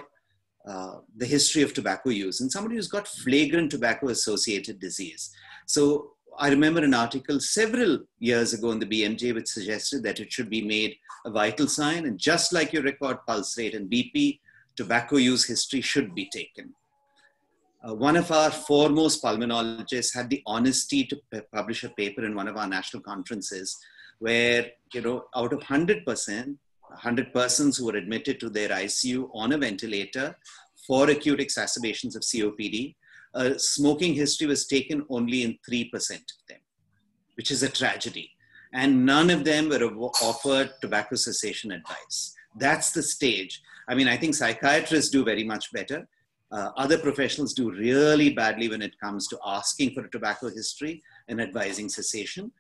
uh, the history of tobacco use and somebody who's got flagrant tobacco associated disease. So I remember an article several years ago in the BMJ which suggested that it should be made a vital sign, and just like your record pulse rate and BP, tobacco use history should be taken. Uh, one of our foremost pulmonologists had the honesty to publish a paper in one of our national conferences where, you know, out of 100%, 100 persons who were admitted to their ICU on a ventilator for acute exacerbations of COPD, uh, smoking history was taken only in 3% of them, which is a tragedy. And none of them were offered tobacco cessation advice. That's the stage. I mean, I think psychiatrists do very much better. Uh, other professionals do really badly when it comes to asking for a tobacco history and advising cessation.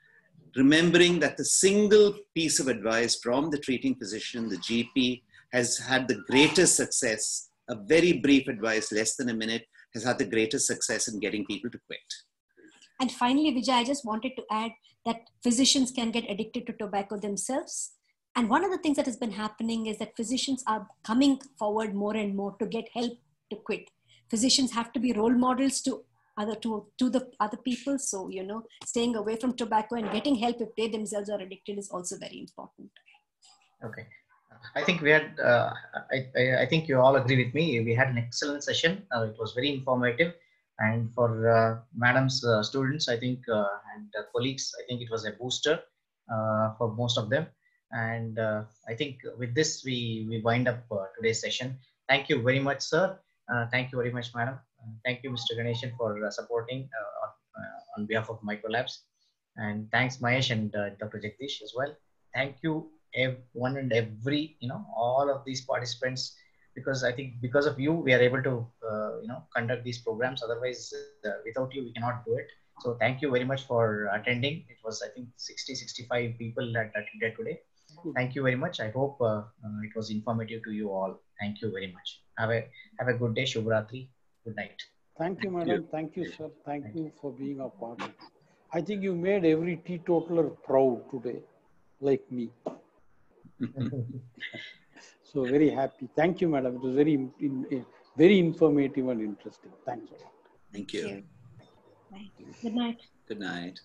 Remembering that the single piece of advice from the treating physician, the GP, has had the greatest success, a very brief advice, less than a minute, has had the greatest success in getting people to quit. And finally, Vijay, I just wanted to add that physicians can get addicted to tobacco themselves. And one of the things that has been happening is that physicians are coming forward more and more to get help to quit. Physicians have to be role models to other to, to the other people. So, you know, staying away from tobacco and getting help if they themselves are addicted is also very important. Okay. I think we had, uh, I, I, think you all agree with me. We had an excellent session. Uh, it was very informative. And for uh, madam's uh, students, I think, uh, and colleagues, I think it was a booster uh, for most of them. And uh, I think with this, we, we wind up uh, today's session. Thank you very much, sir. Uh, thank you very much, madam. Uh, thank you, Mr. Ganeshan, for uh, supporting uh, on, uh, behalf of Microlabs. And thanks, Mahesh and uh, Dr. Jagdish as well. Thank you, ev- one and every, you know, all of these participants, because I think because of you, we are able to, uh, you know, conduct these programs. Otherwise, uh, without you, we cannot do it. So thank you very much for attending. It was, I think, 60, 65 people that attended today. Thank you very much. I hope uh, uh, it was informative to you all. Thank you very much. Have a have a good day. Shubhratri. Good night. Thank you, madam. Thank you, sir. Thank Thank you for being a part of it. I think you made every teetotaler proud today, like me so very happy. Thank you, madam. It was very very informative and interesting. Thanks a lot. Thank you. Thank you. Good night. Good night.